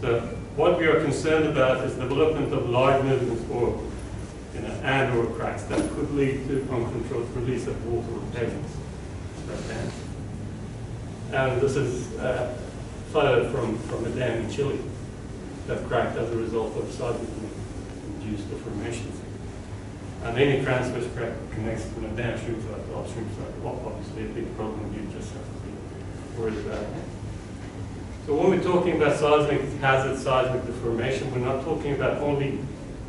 So what we are concerned about is development of large movements or you know, and or cracks that could lead to uncontrolled release of water or pavements. And this is uh, a photo from, from a dam in Chile that cracked as a result of seismically induced deformations. And any transverse crack connects to a downstream to upstream side, obviously a big problem you just have worried about. So when we're talking about seismic hazard, seismic deformation, we're not talking about only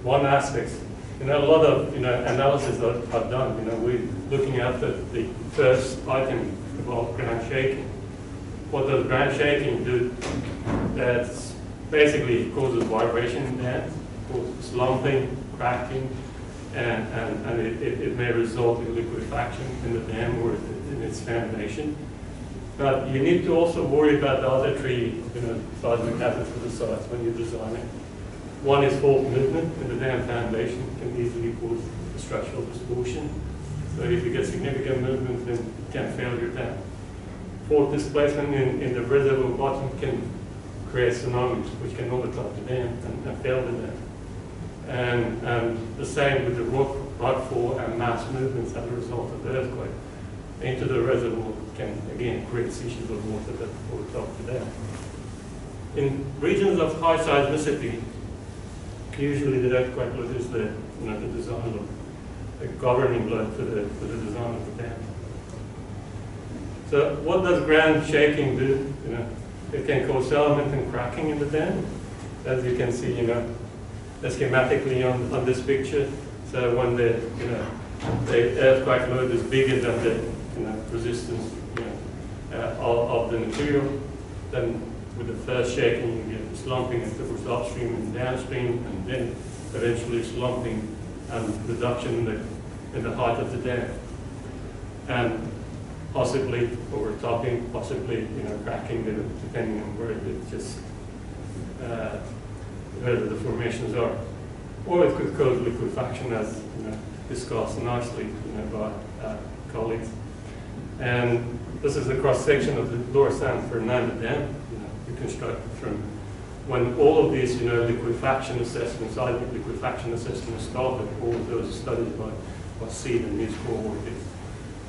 one aspect. You know, a lot of you know analysis that I've done. You know, we're looking at the, the first item about ground shaking. What does ground shaking do? That's basically causes vibration in dams, causes slumping, cracking, and, and, and it, it, it may result in liquefaction in the dam or in its foundation. But you need to also worry about the other three you know, seismic hazards for the sites when you're designing. One is fault movement in the dam foundation can easily cause structural distortion. So if you get significant movement, then you can fail your dam. Fault displacement in, in the reservoir bottom can create tsunamis, which can overtop the dam and, and fail the dam. And, and the same with the rock, rockfall and mass movements as a result of the earthquake into the reservoir can again create issues of water that we'll talk to them. In regions of high seismicity, usually the earthquake load is the you know the design load, the governing load for the for the design of the dam. So what does ground shaking do? You know, it can cause settlement and cracking in the dam, as you can see, you know, schematically on, on this picture. So when the you know the earthquake load is bigger than the you know, resistance of, of, the material. Then with the first shaking, you get slumping and towards upstream and downstream, and then eventually slumping and reduction in the, in the height of the dam. And possibly overtopping, possibly you know, cracking, depending on where it just uh, where the formations are. Or it could cause liquefaction, as you know, discussed nicely you know, by uh, colleagues. And this is a cross section of the Lower San Fernando Dam, you know, reconstructed from when all of these, you know, liquefaction assessments, seismic liquefaction assessments started, all of those studies by, by Seed and his cohorts.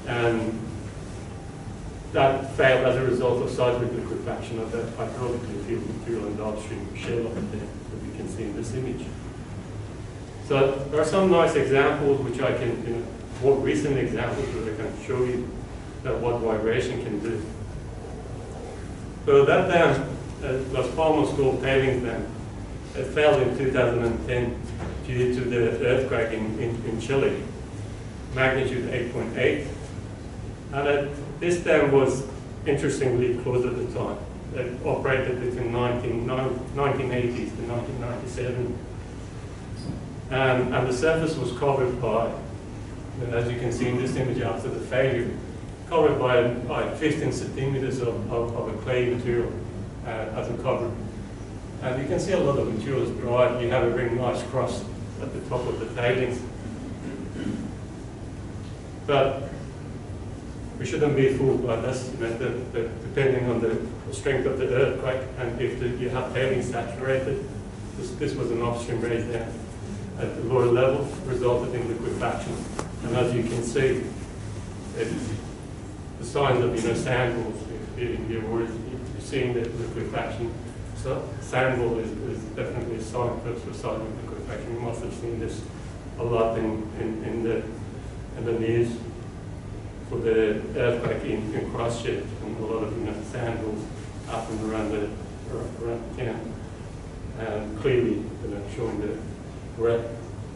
And that failed as a result of seismic liquefaction of that hydraulically filled material in the upstream shell of the dam that we can see in this image. So there are some nice examples which I can, you know, more recent examples that I can show you that what vibration can do. So that dam, uh, Las Palmas School tailings dam, it failed in 2010 due to the earthquake in, in, in Chile, magnitude 8.8. And it, this dam was interestingly closed at the time. It operated between 19, 1980s to 1997. And, and the surface was covered by, as you can see in this image after the failure, covered by, by 15 centimeters of, of, of a clay material uh, as a cover. And you can see a lot of material is dry. You have a very nice crust at the top of the tailings. But we shouldn't be fooled by this. The, depending on the strength of the earthquake and if the, you have tailings saturated, this, this was an upstream raise there at the lower level, resulted in liquefaction. And as you can see, it, the signs of you know sand boils. If, if you're, you're seeing the liquefaction, so sand boil is, is definitely a sign for, for seismic liquefaction. You must have seen this a lot in, in, in the in the news for the earthquake in, in Christchurch and a lot of you know sand boils up and around the around the and um, clearly you know showing the rate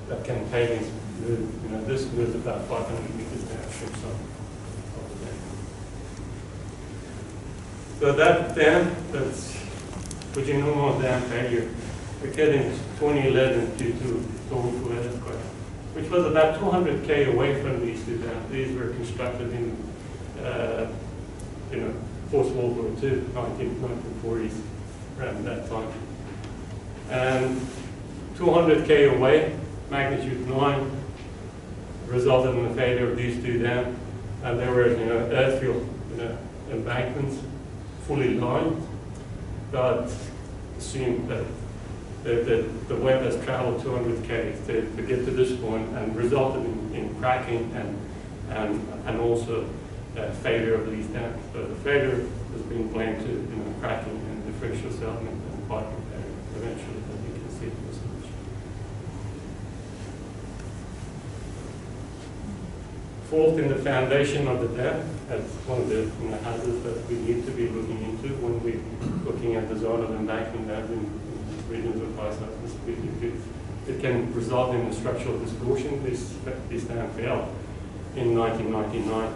that can tailings move. You know this moves about 500 meters downstream. So So that dam, that's Fujinuma dam failure, occurred in 2011 due to Tohoku earthquake, which was about 200 k away from these two dams. These were constructed in, uh, you know, post World War II, 1940s, around that time. And 200 k away, magnitude 9, resulted in the failure of these two dams. And there were, you know, earthfill, you know, embankments fully lined, but assumed that the, the, the web has traveled 200 k to, to get to this point and resulted in, in cracking and, and, and also uh, failure of these dams. So the failure has been blamed to you know, cracking and the differential settlement and piping failure eventually, as you can see in this image. Fault in the foundation of the dam, that's one of the you know, hazards that we need to be looking into when we're looking at the zone of embankment dams in, in regions of high seismicity. It, it can result in a structural distortion. This, this dam fell in 1999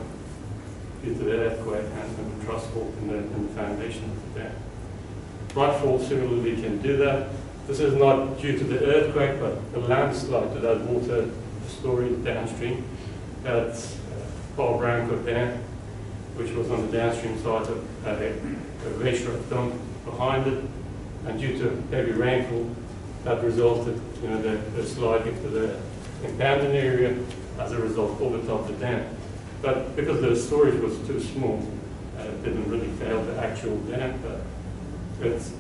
due to the earthquake and the thrust fault in the, in the foundation of the dam. Right fault similarly can do that. This is not due to the earthquake, but the landslide to that water storage downstream at Paul Branco Dam, which was on the downstream side of a, a rock dump behind it, and due to heavy rainfall, that resulted, you know, the, the slide into the abandoned area as a result over top of the dam. But because the storage was too small, uh, it didn't really fail the actual dam. But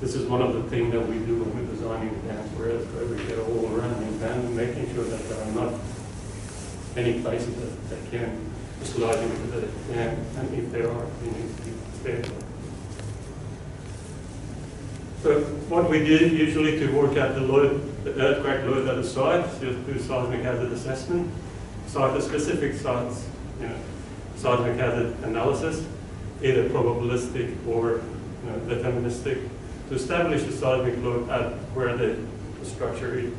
this is one of the things that we do when we're designing the dams, whereas we get all around the abandoned, making sure that there are not any places that, they can slide into the dam, and if there are, they need to be spared. So what we do usually to work out the load, the earthquake load at the site, just do seismic hazard assessment, site-specific sites, you know, seismic hazard analysis, either probabilistic or you know, deterministic, to establish the seismic load at where the structure is.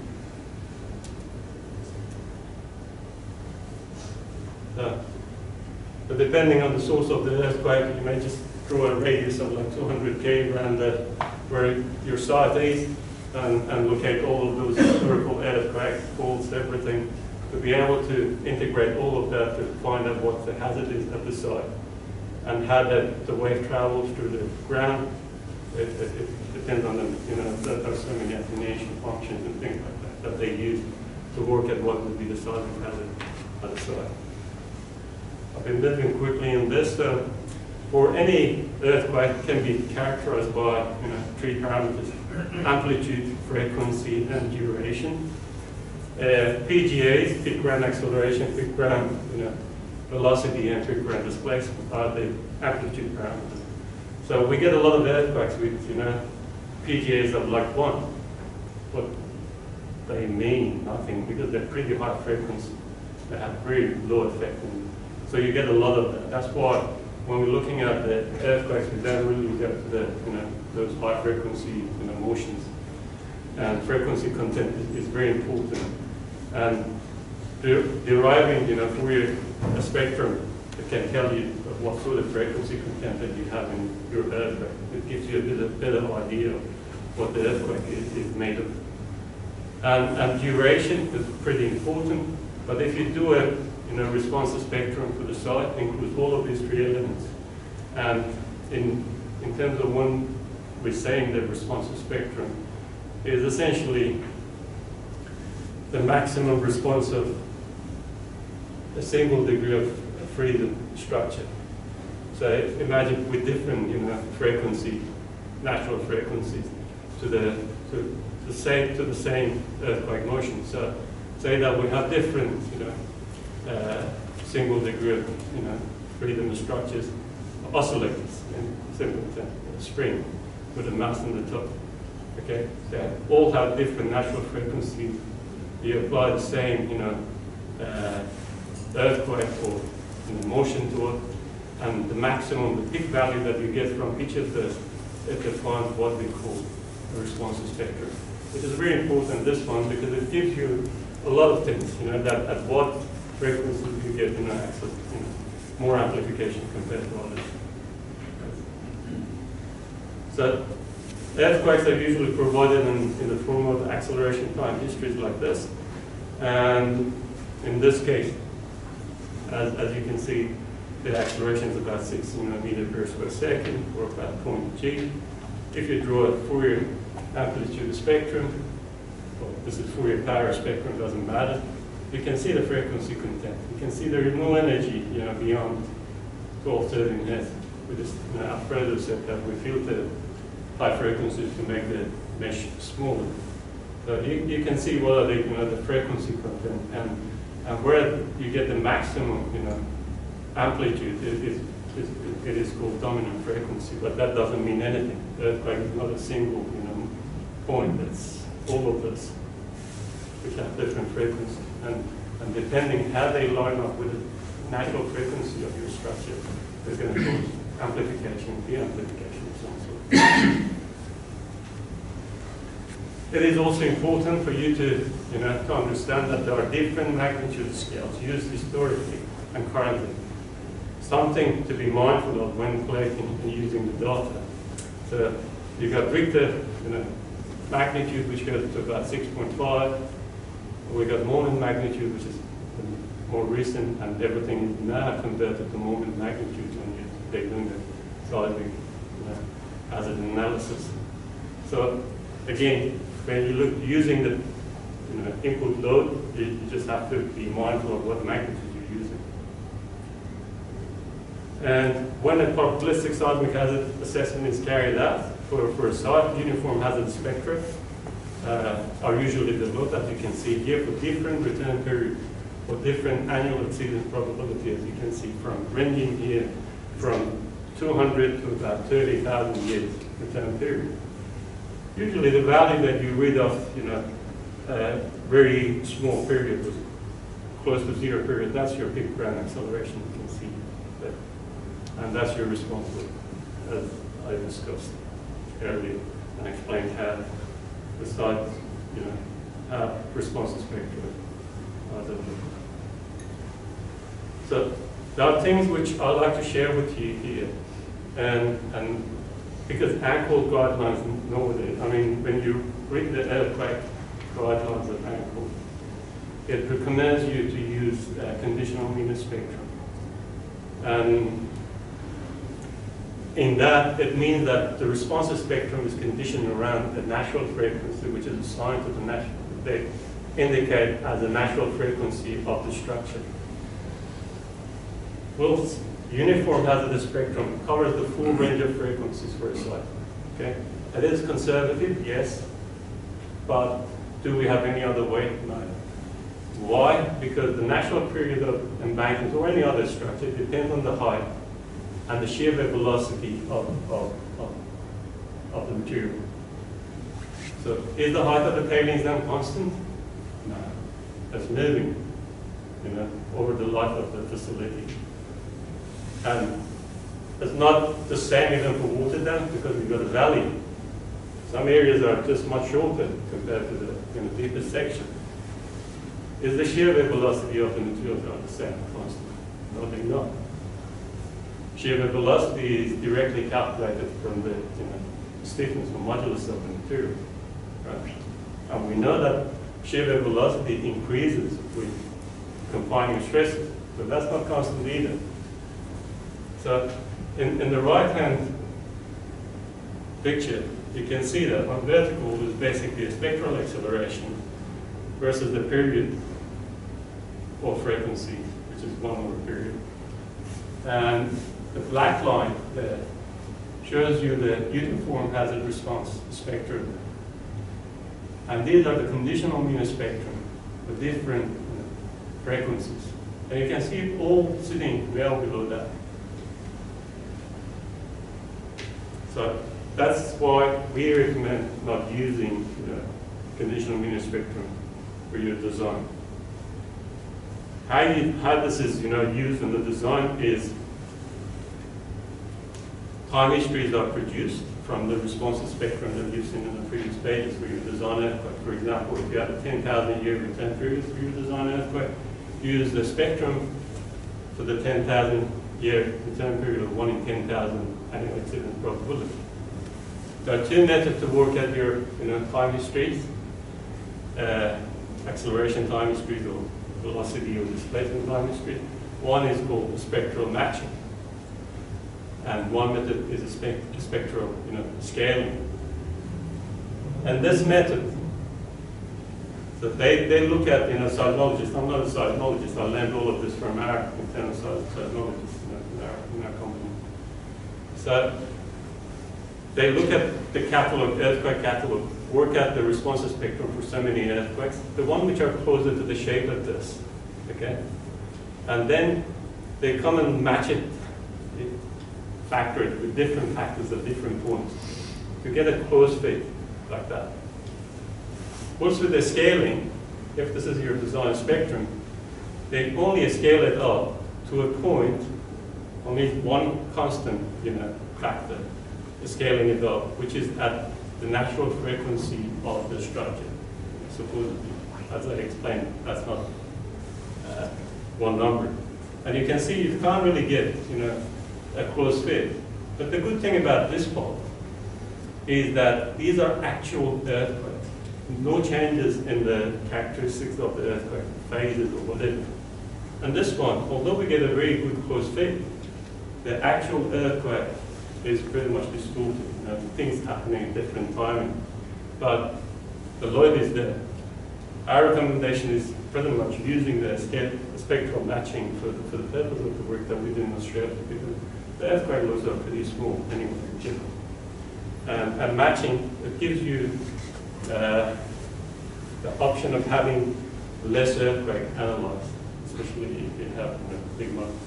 Uh, but depending on the source of the earthquake, you may just draw a radius of like 200 k around the, where your site is and, and locate all of those historical earthquake faults, everything, to be able to integrate all of that to find out what the hazard is at the site and how that the wave travels through the ground. It, it, it depends on the, you know, there are so many attenuation functions and things like that that they use to work at what would be the seismic hazard at the site. I've been moving quickly in this. Uh, for any earthquake can be characterized by you know, three parameters, amplitude, frequency, and duration. Uh, PGAs, peak ground acceleration, peak ground you know, velocity, and peak ground displacement are the amplitude parameters. So we get a lot of earthquakes with you know, PGAs of like one, but they mean nothing because they're pretty high frequency. They have very low effect so you get a lot of that. That's why when we're looking at the earthquakes, we don't really get the, you know, those high frequency you know, motions. And frequency content is, is very important. And de deriving, you know, Fourier a spectrum that can tell you what sort of frequency content that you have in your earthquake. It gives you a bit of, better idea of what the earthquake is, is made of. And, and duration is pretty important. But if you do a you know, responsive spectrum for the site includes all of these three elements. And in, in terms of when we're saying the responsive spectrum is essentially the maximum response of a single degree of freedom structure. So imagine with different, you know, frequency, natural frequencies to the to the same to the same earthquake motion. So say that we have different, you know, uh, single degree of you know, freedom structures, oscillators in simple spring with a mass in the top. Okay, they all have different natural frequencies. You apply the same, you know, uh, earthquake or you know, motion to it, and the maximum, the peak value that you get from each of the, it defines what we call a responsive spectrum, which is very important, this one, because it gives you a lot of things, you know, that at what frequency you get you know, access, you know, more amplification compared to others. So Earthquakes are usually provided in, in the form of acceleration time histories like this. And in this case, as, as you can see, the acceleration is about 16 meter per square second, or about 0.g. g. If you draw a Fourier amplitude spectrum, well, this is Fourier power spectrum, doesn't matter. You can see the frequency content. You can see there is no energy, you know, beyond 1213 hertz. With this you that we filter high frequencies to make the mesh smaller. So you, you can see what are the, you know, the frequency content and, and where you get the maximum, you know, amplitude it is, it is called dominant frequency, but that doesn't mean anything. Earthquake is not a single, you know, point. It's all of this, which have different frequencies. And, and depending how they line up with the natural frequency of your structure, is going to cause amplification, de-amplification, of some sort. It is also important for you to, you know, to understand that there are different magnitude scales used historically and currently. Something to be mindful of when collecting and using the data. So you've got Richter, you know, magnitude which goes to about 6.5. We got moment magnitude which is more recent and everything is now converted to moment magnitude when you- they're doing the seismic know, hazard analysis. So again, when you look using the you know, input load, you, you just have to be mindful of what magnitude you're using. And when a probabilistic seismic hazard assessment is carried out for, for a site, uniform hazard spectra uh, are usually the developed, as you can see here, for different return period for different annual exceedance probability, as you can see from ranging here from 200 to about 30,000 years return period. Usually the value that you read off, you know, a very small period was close to zero period, that's your peak ground acceleration, you can see there. And that's your response as I discussed earlier and explained how the you know, how response spectra are developed. So there are things which I'd like to share with you here. And, and because ANCOLD guidelines normally, I mean, when you read the earthquake guidelines of ANCOLD, it recommends you to use uh, conditional mean spectrum. And in that, it means that the responsive spectrum is conditioned around the natural frequency, which is assigned to the natural, they indicate as the natural frequency of the structure. Wolf's uniform hazardous spectrum covers the full range of frequencies for a site. Okay? It is conservative, yes, but do we have any other way? No. Why? Because the natural period of embankment or any other structure depends on the height and the shear wave velocity of, of, of, of the material. So is the height of the tailings dam constant? No. It's moving, you know, over the life of the facility. And it's not the same even for water dams because we've got a valley. Some areas are just much shorter compared to the you know, deepest section. Is the shear wave velocity of the materials are the same constant? No, they're not. Shear velocity is directly calculated from the you know, stiffness or modulus of the material. Right? And we know that shear wave velocity increases with confining stresses, but that's not constant either. So in, in the right-hand picture, you can see that on vertical is basically a spectral acceleration versus the period or frequency, which is one over period. And the black line there shows you the uniform hazard response spectrum. And these are the conditional mean spectrum with different uh, frequencies. And you can see it all sitting well below that. So that's why we recommend not using know, conditional mean spectrum for your design. How, you, how this is you know, used in the design is time histories are produced from the responsive spectrum that you've seen in the previous pages for your design earthquake. For example, if you have a 10,000 year return period for design earthquake, use the spectrum for the 10,000 year return period of 1 in 10,000 annual exceedance probability. there are two methods to work at your you know, time history. Uh, acceleration time history or velocity or displacement time history. One is called spectral matching. And one method is a, a spectral you know, scaling. And this method, so they, they look at, you know, seismologists, I'm not a seismologist, I learned all of this from our internal seismologists in, our, in our company. So they look at the catalog, earthquake catalog, work out the response spectrum for so many earthquakes, the one which are closer to the shape of this, okay? And then they come and match it, factor it with different factors at different points to get a close fit like that. What's with the scaling, if this is your design spectrum, they only scale it up to a point, only one constant, you know, factor, scaling it up, which is at the natural frequency of the structure, supposedly. As I explained, that's not uh, one number. And you can see you can't really get, you know, a close fit. But the good thing about this part is that these are actual earthquakes. No changes in the characteristics of the earthquake, phases or whatever. And this one, although we get a very good close fit, the actual earthquake is pretty much distorted. Things happening at different timing. But the load is there. Our recommendation is pretty much using the spectral matching for the, for the purpose of the work that we do in Australia because the earthquake loads are pretty small anyway in general. Um, and matching, it gives you uh, the option of having less earthquake analyzed, especially if you have you know, big months.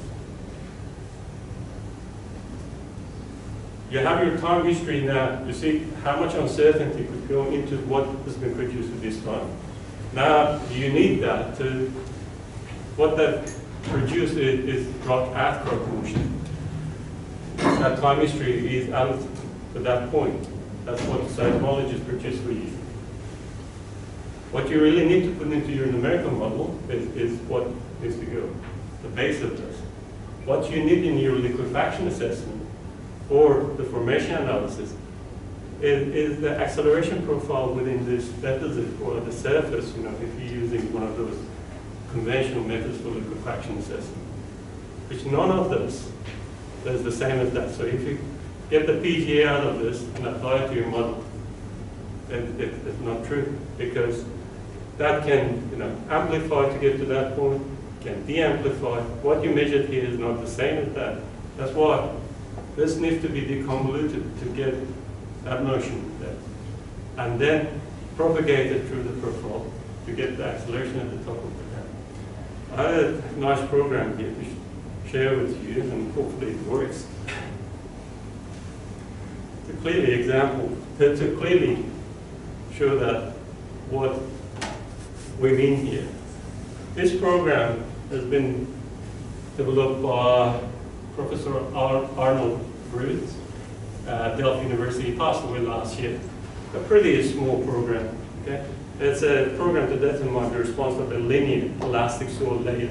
You have your time history now. You see how much uncertainty could go into what has been produced at this time. Now you need that to, what that produced is, is rock earthquake motion. That time history is out to that point. That's what seismologists produce for you. What you really need to put into your numerical model is, is what needs to go, the base of this. What you need in your liquefaction assessment or the formation analysis is, is the acceleration profile within this deposit or the surface, you know, if you're using one of those conventional methods for liquefaction assessment, which none of this is the same as that. So if you get the PGA out of this and apply it to your model, then it, it's not true because that can, you know, amplify to get to that point, can de-amplify. What you measured here is not the same as that. That's why this needs to be deconvoluted to get that motion there. And then propagated through the profile to get the acceleration at the top of the ground. I had a nice program here share with you and hopefully it works. to clearly example, to, clearly show that what we mean here. This program has been developed by Professor Ar Arnold Bruce at Delft University, passed away last year. A pretty small program, okay? It's a program to determine the response of a linear elastic soil layer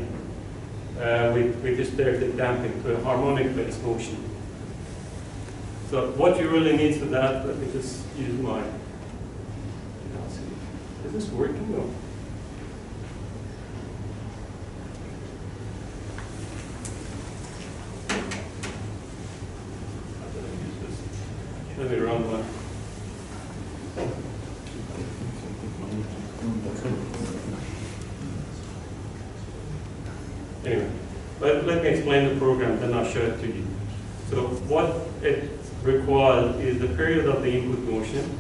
uh, with, with hysterically damping to a harmonic-based motion. So what you really need for that, let me just use my, is this working or? Let me run one. Anyway, let, let me explain the program, then I'll show it to you. So what it requires is the period of the input motion.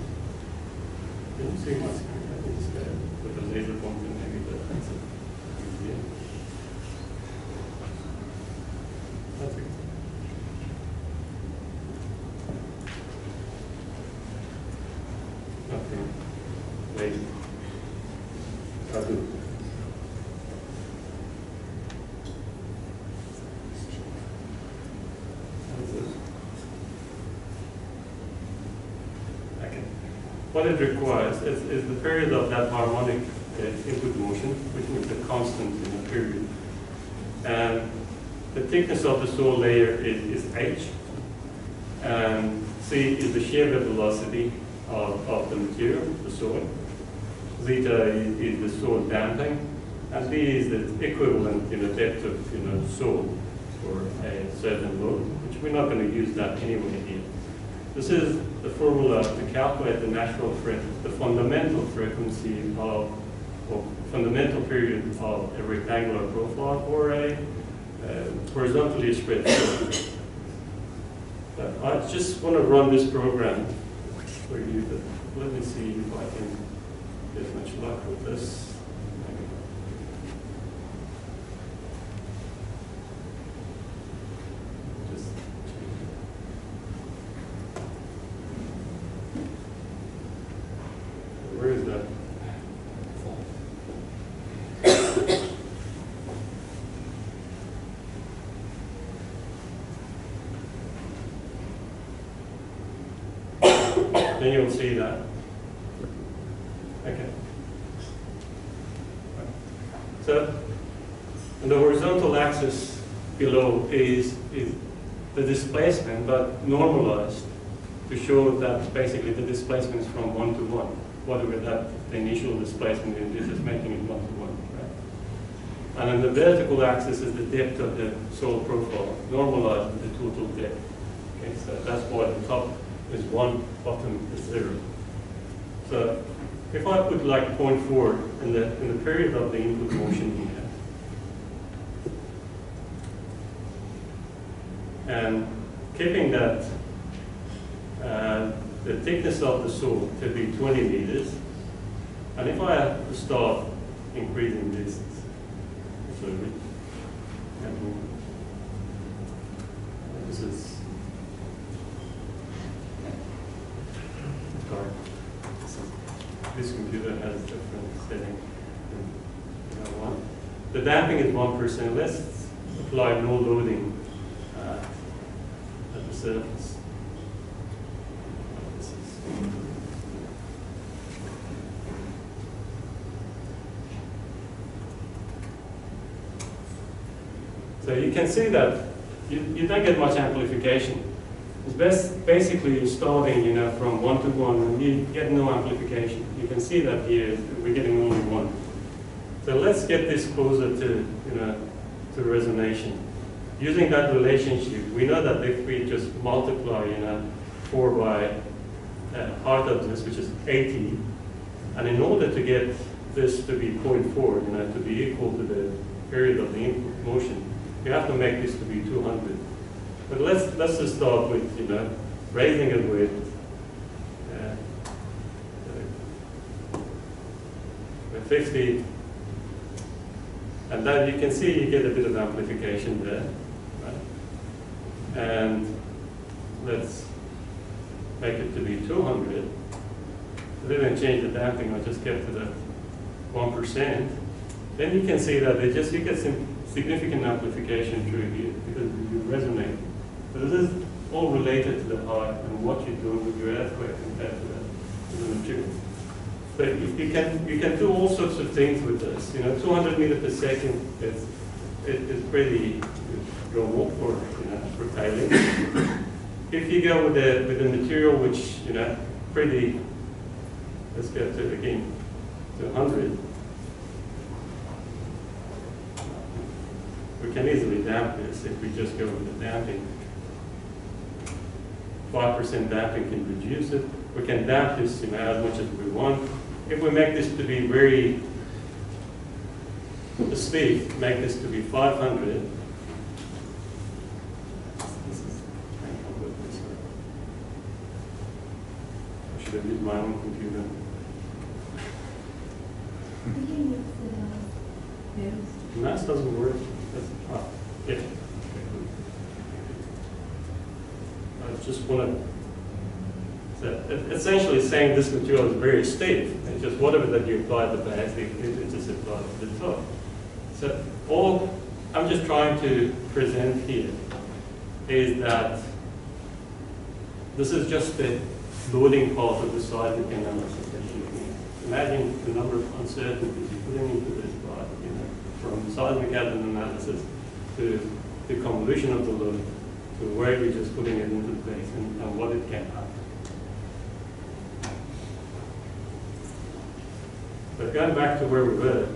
Can you see my screen? I think it's there. With the laser pointer, maybe that's easier. That's it. Nothing. Wait. I'll do. Okay. What it requires is, is the period of that harmonic uh, input motion, which means the constant in the period. And the thickness of the soil layer is, is h. And C is the shear velocity of, of the material, the soil. Zeta is, is the soil damping, and D is the equivalent, you know, depth of, you know, soil for a certain load, which we're not going to use that anyway here. This is the formula to calculate the natural frequency, the fundamental frequency of, or fundamental period of a rectangular profile or a uh, horizontally spread I just want to run this program for you, but let me see if I can get much luck with this. Just Where is that? Then you'll see that. Okay. So, the horizontal axis below is, is the displacement, but normalized to show that basically the displacement is from one to one. Whatever that the initial displacement is, this is making it one to one, right? And then the vertical axis is the depth of the soil profile, normalized with the total depth. Okay, so that's why the top is one, bottom is zero. So if I put like 0.4 in the, in the period of the input motion here, and keeping that, uh, the thickness of the soil to be 20 meters, and if I start increasing this, so we, and this is Sorry. This is- This computer has different setting. than the other one. The damping is one percent. Let's apply no loading uh, at the surface. So you can see that you, you don't get much amplification. It's best, basically you're starting, you know, from one to one, and you get no amplification. You can see that here, we're getting only one. So let's get this closer to, you know, to resonation. Using that relationship, we know that if we just multiply, you know, four by uh, height of this, which is 80, and in order to get this to be 0.4, you know, to be equal to the period of the input motion, you have to make this to be 200. But let's, let's just start with, you know, raising it with, uh, uh, with 50. And then you can see you get a bit of amplification there. Right? And let's make it to be 200. I didn't change the damping, I just kept it at 1%. Then you can see that it just, you get some significant amplification through here because you resonate. So this is all related to the height and what you're doing with your earthquake compared to the, to the material. But you, can you can do all sorts of things with this. You know, 200 meter per second is it, it's pretty normal for you know for tailing. if you go with the with the material which you know pretty, let's go to again to 100. We can easily damp this if we just go with the damping. 5% damping can reduce it. We can damp this you know, as much as we want. If we make this to be very, speed, make this to be 500. This I should have used my own computer. Mass doesn't work. Ah, yeah. I just want to, essentially saying this material is very stiff. It's just whatever that you apply to the base, it, it just applies to the top. So all I'm just trying to present here is that this is just the loading part of the seismic analysis that you need. Imagine the number of uncertainties you're putting into this part, you know, from seismic analysis to the convolution of the load to where you're just putting it into place and, and what it can have. But going back to where we were,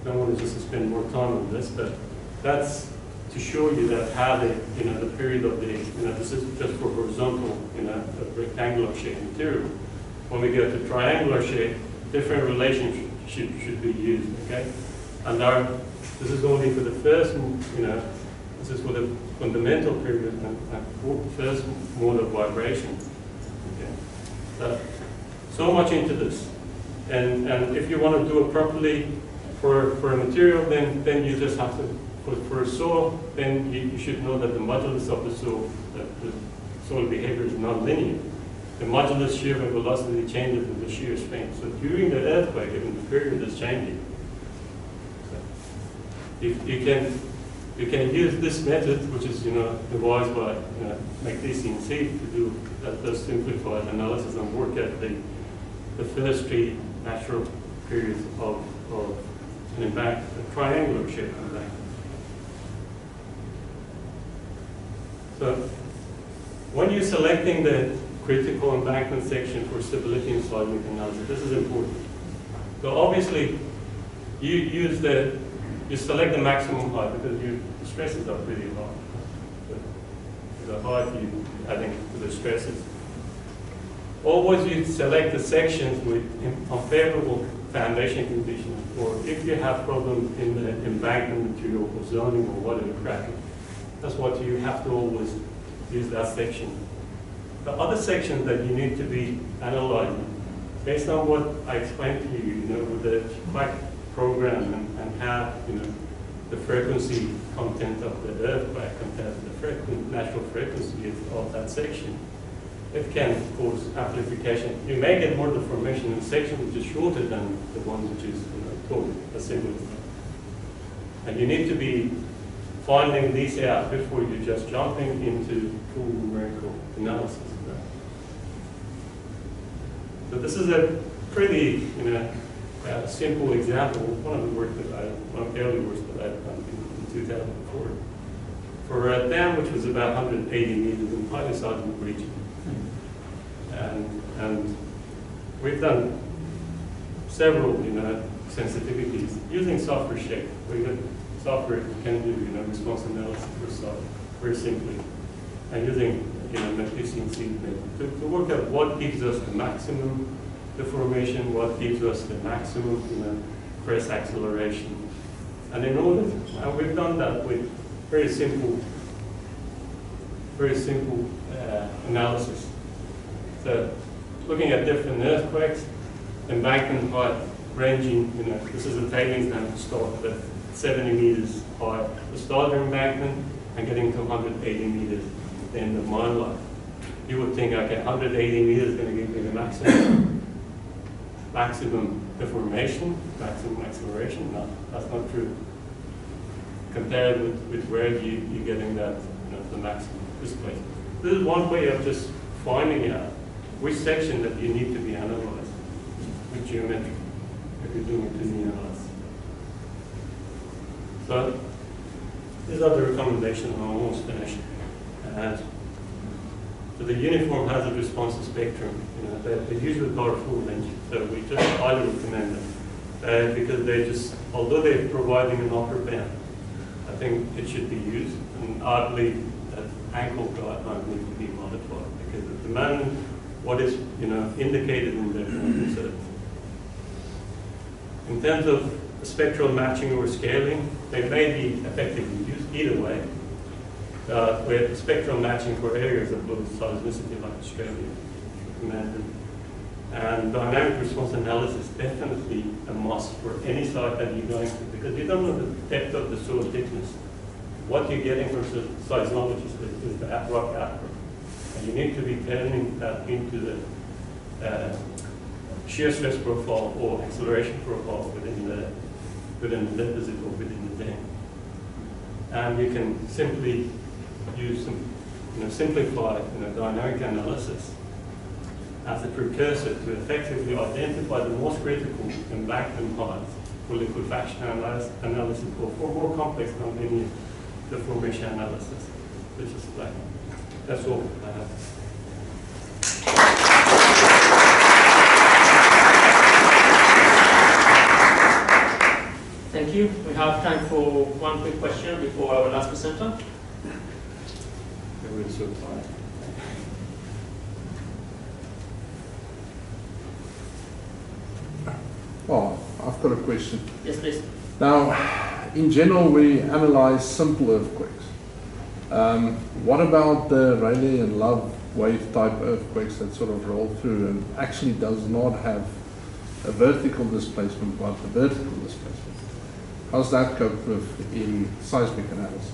I don't want to just spend more time on this, but that's to show you that how the, you know, the period of the, you know, this is just for horizontal, you know, rectangular shaped material. When we go to triangular shape, different relations should, should be used, okay? And our, this is only for the first, you know, this is for the fundamental period and, first mode of vibration. Okay? So, so much into this. And, and if you want to do it properly for, for a material, then, then you just have to, for, for a soil, then you, you should know that the modulus of the soil, that the soil behavior is non-linear. The modulus shear and velocity changes with the shear strength. So during the earthquake, even the period is changing. So you, can you can use this method, which is you know devised by you know, and to do that, that simplified analysis and work at the the first three natural periods of, of an embankment, a triangular shaped embankment. So when you're selecting the critical embankment section for stability and seismic analysis, this is important. So obviously, you use the, you select the maximum height because your stresses are pretty high. The, the height you adding to the stresses. Always you select the sections with unfavorable foundation conditions, or if you have problems in the embankment material or zoning or whatever cracking. That's what you have to always use that section. The other section that you need to be analyzing, based on what I explained to you, you know, with the QUAKE program and, and how, you know, the frequency content of the earthquake compared to the natural frequency of that section, it can cause amplification. You may get more deformation in section which is shorter than the one which is you know, taller, assembly. And you need to be finding these out before you're just jumping into full numerical analysis. Of that. So this is a pretty, you know, uh, simple example. One of the work that I, one of the early works that I've done in, in 2004 for a dam which was about 180 meters in seismic region. And, and we've done several, you know, sensitivities using software SHAKE. We got software can do, you know, response analysis for software very simply, and using, you know, seed method to, to work out what gives us the maximum deformation, what gives us the maximum, you know, press acceleration. And in order, and we've done that with very simple, very simple uh, analysis. So looking at different earthquakes, embankment height ranging, you know, this is a tailings dam to start at 70 meters high, the start embankment, and getting to 180 meters at the end of mine life. You would think, okay, 180 meters is going to give me the maximum, maximum deformation, maximum acceleration. No, that's not true. Compared with, with where you, you're getting that, you know, the maximum displacement. This is one way of just finding out which section that you need to be analyzed with geometry if you're doing it in the analysis. So these are the recommendations, I'm almost finished. And so the uniform hazard response spectrum, you know, they're, they're usually a full range, so we just highly recommend them. Uh, because they just, although they're providing an upper band, I think it should be used. And I believe that ANCOLD guidelines need to be modified because at the moment, what is you know indicated in their research. In terms of spectral matching or scaling, they may be effectively used either way. Uh, with spectral matching for areas of low seismicity like Australia, recommended. And dynamic response analysis definitely a must for any site that you're going to because you don't know the depth of the soil thickness. What you're getting from seismologists is, the rock outcrop. And you need to be turning that into the uh, shear stress profile or acceleration profile within the within the deposit or within the dam. And you can simply use some you know, simplified you know, dynamic analysis as a precursor to effectively identify the most critical embankment heights for liquefaction analysis or for more complex nonlinear the formation analysis, which is like, that's all Thank you. We have time for one quick question before our last presenter. Everyone's so tired. Well, I've got a question. Yes, please. Now, in general, we analyze simple earthquakes. Um, what about the Rayleigh and Love wave type earthquakes that sort of roll through and actually does not have a vertical displacement but a vertical displacement? How's that cope with in seismic analysis?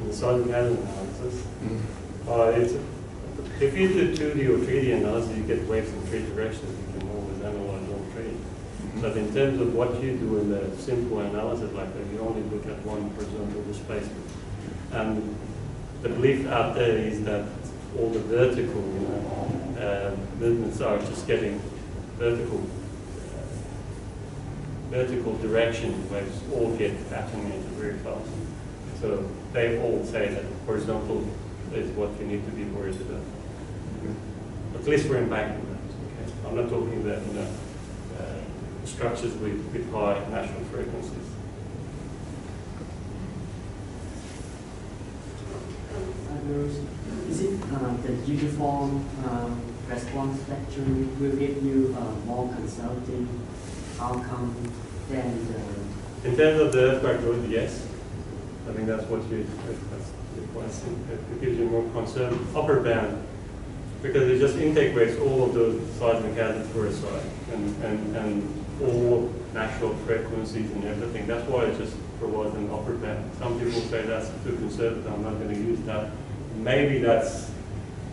In seismic analysis, uh, it's, if you do 2D or 3D analysis, you get waves in three directions, you can always analyze all three. But in terms of what you do in the simple analysis like that, you only look at one horizontal displacement. And the belief out there is that all the vertical you know, uh, movements are just getting vertical uh, vertical direction waves all get attenuated very fast. So they all say that horizontal is what you need to be worried about. At least we're in embankment. Okay? I'm not talking about you know, uh, structures with, with high natural frequencies. Others, Is it uh, the uniform um, response spectrum will give you uh, more consulting outcome than the In terms of the earthquake road, yes. I think that's what you, that's the question. It gives you more concern. Upper band, because it just integrates all of those seismic hazards for a site and, and, and all natural frequencies and everything. That's why it just provides an upper band. Some people say that's too conservative, I'm not going to use that. Maybe that's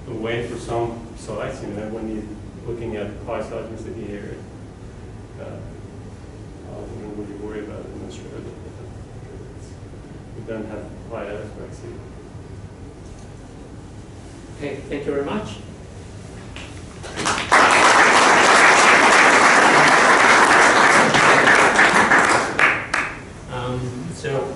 a way for some sites, you know, when you're looking at high seismicity area. Uh, I wouldn't really worry about it in Australia. We don't have high earthquakes here. Okay, thank you very much. Um, so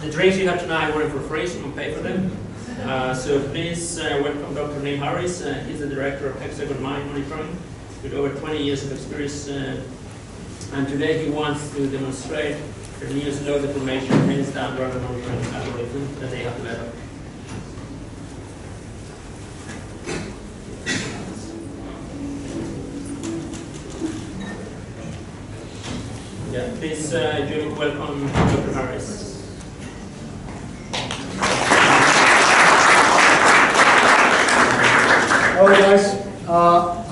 the drinks you have tonight were for free, so you don't pay for them. Uh, so please uh, welcome Dr. Neil Harris. Uh, he's the director of Hexagon Mine Monitoring with over 20 years of experience. Uh, and today he wants to demonstrate the new slow deformation hands down rubber monitoring algorithm that they have developed. Yeah, please uh, welcome Dr. Harris. All right, guys, uh,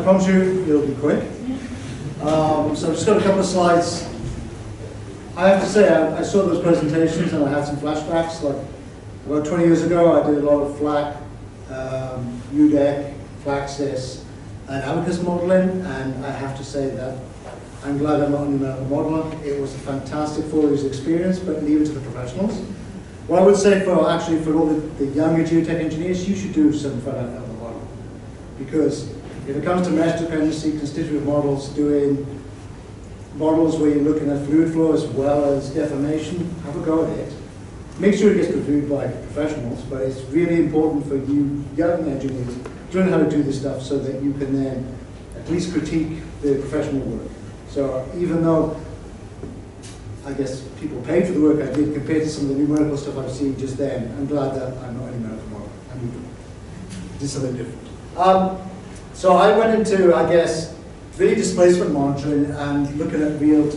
I, promise you it'll be quick. Um, so I've just got a couple of slides. I have to say, I, I saw those presentations and I had some flashbacks. Like about 20 years ago, I did a lot of FLAC, um, UDEC, PLAXIS, and Abaqus modeling, and I have to say that I'm glad I'm not in the modeling. It was a fantastic four years experience, but leave it to the professionals. What I would say for actually for all the, the younger geotech engineers, you should do some fun out of the model. Because if it comes to mesh dependency, constitutive models, doing models where you're looking at fluid flow as well as deformation, have a go at it. Make sure it gets reviewed by professionals, but it's really important for you young engineers to learn how to do this stuff so that you can then at least critique the professional work. So even though I guess people paid for the work I did compared to some of the numerical stuff I've seen just then, I'm glad that I'm not any medical model. I did something different. Um, so I went into, I guess, really displacement monitoring and looking at real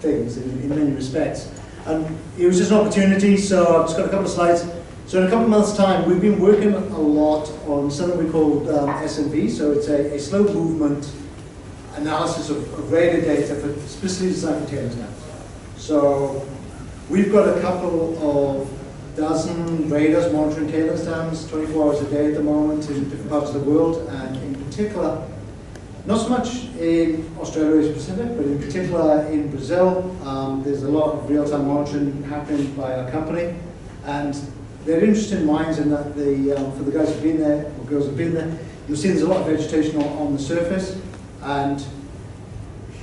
things in, in many respects. And it was just an opportunity, so I've just got a couple of slides. So in a couple of months' time, we've been working a lot on something we call um, SMV, so it's a, a slow movement analysis of, of radar data for specifically designed tailings dams. So we've got a couple of dozen radars monitoring tailings dams 24 hours a day at the moment in different parts of the world, and particular, not so much in Australia Pacific, but in particular in Brazil, um, there's a lot of real-time monitoring happening by our company, and they're interesting mines in that the, um, for the guys who've been there, or girls who've been there, you'll see there's a lot of vegetation on, on the surface, and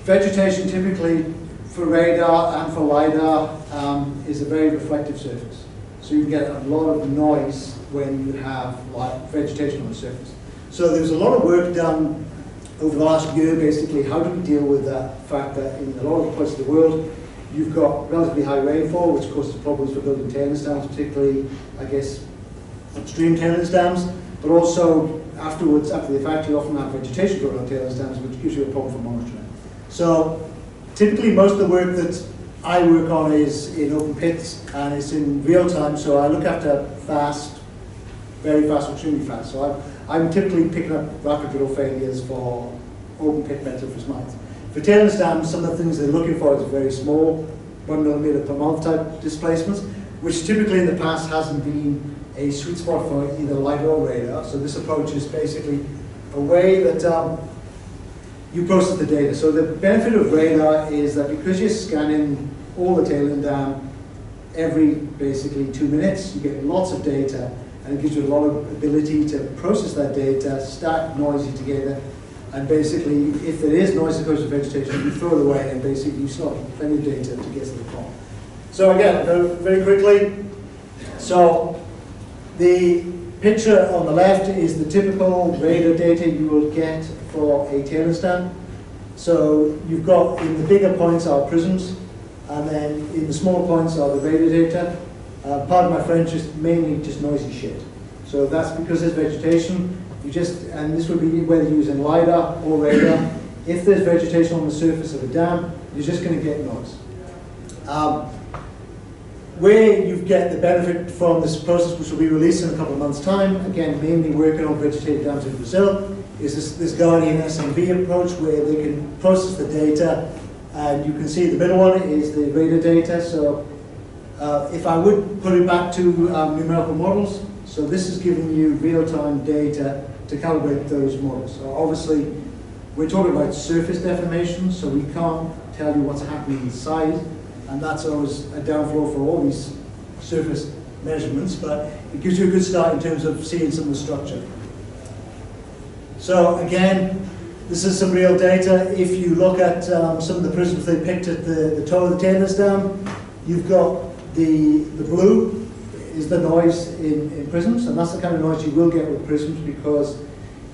vegetation typically for radar and for LiDAR um, is a very reflective surface. So you get a lot of noise when you have like vegetation on the surface. So there's a lot of work done over the last year, basically, how do we deal with that fact that in a lot of parts of the world, you've got relatively high rainfall, which causes problems for building tailings dams, particularly, I guess, upstream tailings dams, but also afterwards, after the fact, you often have vegetation growing on tailings dams, which gives you a problem for monitoring. So typically, most of the work that I work on is in open pits and it's in real time, so I look after fast, very fast, extremely fast. So I'm, typically picking up rapid drill failures for open pit metamorphosis mines. For tailings dams, some of the things they're looking for is very small, one millimeter per month type displacements, which typically in the past hasn't been a sweet spot for either LiDAR or radar. So this approach is basically a way that um, you process the data. So the benefit of radar is that because you're scanning all the tailing dam every basically two minutes, you get lots of data and it gives you a lot of ability to process that data, stack noisy together, and basically, if there is noise that goes vegetation, you throw it away, and basically you still have plenty of data to get to the farm. So again, very, quickly, so the picture on the left is the typical radar data you will get for a tailings dam. So you've got, in the bigger points are prisms, and then in the smaller points are the radar data. Uh, of my French, is mainly just noisy shit. So that's because there's vegetation. You just, and this would be whether you're using LiDAR or radar. If there's vegetation on the surface of a dam, you're just going to get noise. Um, where you get the benefit from this process, which will be released in a couple of months' time, again, mainly working on vegetated dams in Brazil, is this, this Guardian SMV approach where they can process the data, and you can see the middle one is the radar data. So uh, if I would put it back to um, numerical models, so this is giving you real-time data to calibrate those models. So obviously, we're talking about surface deformation, so we can't tell you what's happening inside, and that's always a downflow for all these surface measurements, but it gives you a good start in terms of seeing some of the structure. So again, this is some real data. If you look at um, some of the prisms they picked at the, the toe of the tailings dam, you've got the, the blue is the noise in, in prisms, and that's the kind of noise you will get with prisms because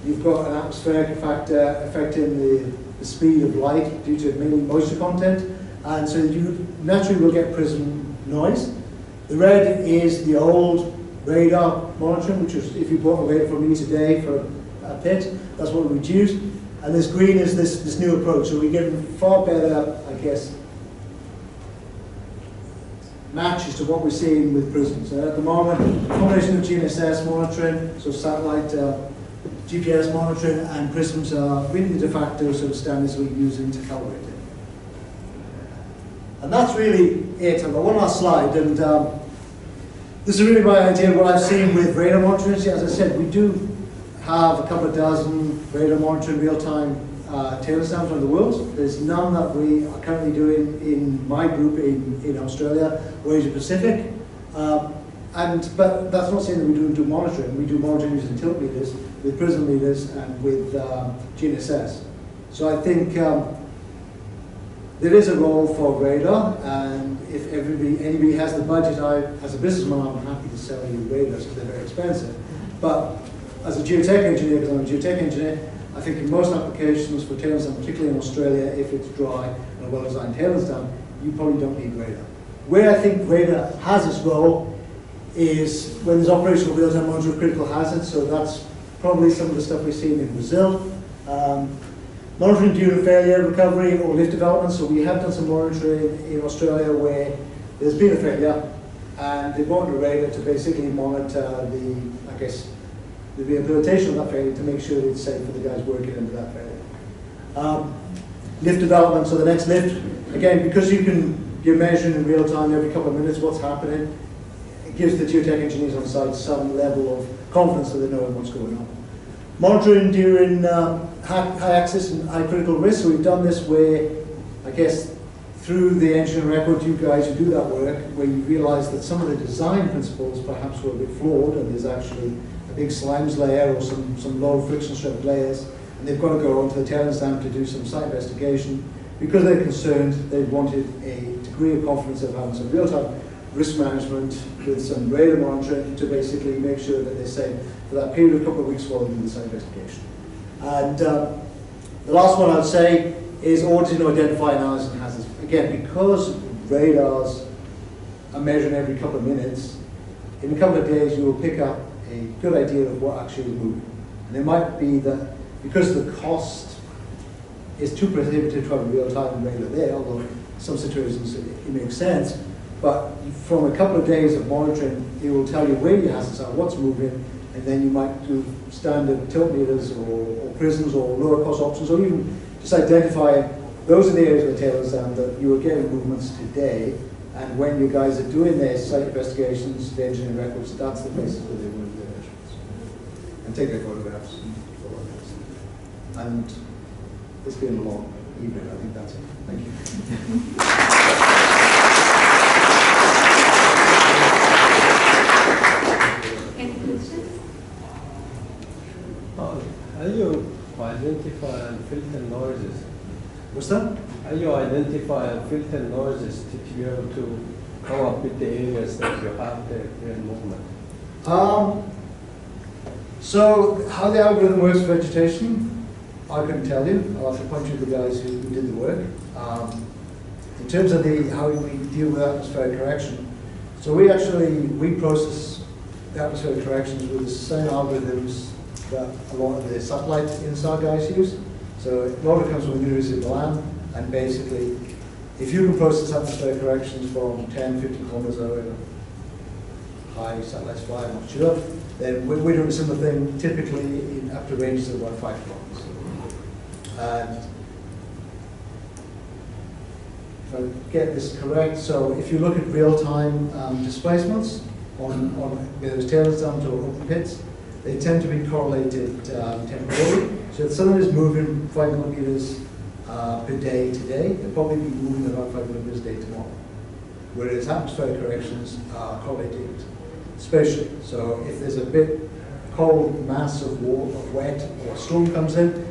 you've got an atmospheric factor affecting uh, the, the speed of light due to mainly moisture content, and so you naturally will get prism noise. The red is the old radar monitoring, which is if you bought a radar from me today for a pit, that's what we would use. And this green is this, this new approach, so we get far better, I guess, matches to what we're seeing with prisms. Uh, at the moment, a combination of GNSS monitoring, so satellite uh, GPS monitoring and prisms are really the de facto sort of standards we're using to calibrate it. And that's really it. I've got one last slide, and um, this is really my idea of what I've seen with radar monitoring. As I said, we do have a couple of dozen radar monitoring real-time uh, tailings dams around the world. There's none that we are currently doing in my group in, in Australia or Asia Pacific. Um, and, but that's not saying that we don't do monitoring. We do monitoring using tilt meters, with prism meters, and with um, GNSS. So I think um, there is a role for radar, and if everybody, anybody has the budget, I, as a businessman, I'm happy to sell you radars because they're very expensive. But as a geotech engineer, because I'm a geotech engineer, I think in most applications for tailings dam, particularly in Australia, if it's dry and a well-designed tailings dam, you probably don't need radar. Where I think radar has its role is when there's operational real-time monitoring of critical hazards, so that's probably some of the stuff we've seen in Brazil. Um, monitoring to failure, recovery, or lift development, so we have done some monitoring in Australia where there's been a failure, and they in a radar to basically monitor the, I guess, the rehabilitation of that failure to make sure it's safe for the guys working under that failure. Um, lift development, so the next lift, again, because you can, you're measuring in real time every couple of minutes what's happening, it gives the geotech engineers on site some level of confidence that they know what's going on. Monitoring during uh, high, high access and high critical risk, so we've done this where, I guess, through the engineering record, you guys who do that work, where you realize that some of the design principles perhaps were a bit flawed and there's actually a big slimes layer or some, some low friction strip layers, and they've got to go onto the tailings dam to do some site investigation. Because they're concerned, they wanted a degree of confidence of having some real-time risk management with some radar monitoring to basically make sure that they're safe for that period of a couple of weeks while they do the site investigation. And uh, the last one I'd say is auditing, identify, analyze, and hazards. Again, because radars are measuring every couple of minutes, in a couple of days you will pick up a good idea of what actually is moving. And it might be that because the cost is too prohibitive to have a real-time radar there, although some situations it, it makes sense, but from a couple of days of monitoring, it will tell you where your hazards are, what's moving, and then you might do standard tilt meters or, or prisms or lower cost options, or even just identify those are the areas of the tail stand that you are getting movements today, and when you guys are doing their site investigations, the engineering records, that's the places where they measurements. And take their photographs and all that. And it's been a long evening, I think that's it. Thank you. Any questions? How how do you identify and filter noises? What's that? How do you identify and filter noises to to be able to come up with the areas that you have the real movement? Um, so how the algorithm works for vegetation, I couldn't tell you. I'll have to point you to the guys who, did the work. Um, in terms of the how we deal with atmospheric correction, so we actually we process atmospheric corrections with the same algorithms that a lot of the satellite INSAR guys use. So a lot of it comes from the University of Milan, and basically, if you can process atmospheric corrections from 10, 50 kilometers over high satellites fly, not sure. Then we- we're doing a similar thing typically in, up to ranges of about five kilometers. And if I get this correct, so if you look at real-time um, displacements on, on whether it's tail dams or open pits, they tend to be correlated um, temporally. So if someone is moving five millimeters uh, per day today, they'll probably be moving about five millimeters a day tomorrow. Whereas atmospheric corrections are correlated spatially. So if there's a bit cold mass of, wa- of wet or storm comes in,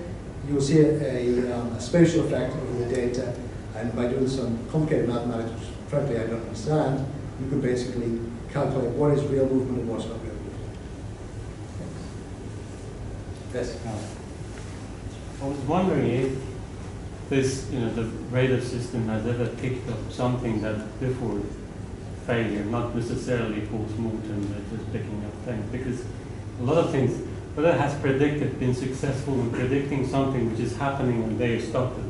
you'll see a, a, um, a spatial effect over the data. And by doing some complicated mathematics, which frankly I don't understand, you can basically calculate what is real movement and what's not real movement. Thanks. Yes. I was wondering if this, you know, the radar system has ever picked up something that before failure, not necessarily post-mortem, but just picking up things. Because a lot of things, it has predicted, been successful in predicting something which is happening and they stopped it.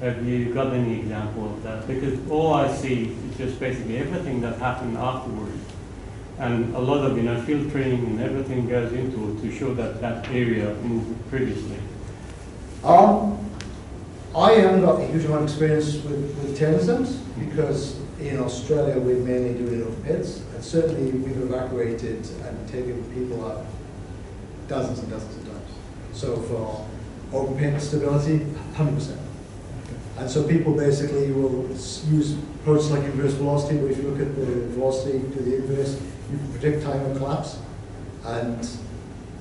Have you got any example of that? Because all I see is just basically everything that happened afterwards. And a lot of, you know, filtering and everything goes into it to show that that area moved previously. Um, I haven't got a huge amount of experience with, with tail stems because in Australia we mainly do it open pits. And certainly we've evacuated and taken people out dozens and dozens of times. So for open pit stability, 100%. And so people basically will use approaches like inverse velocity, where if you look at the velocity to the inverse, you can predict time of collapse. And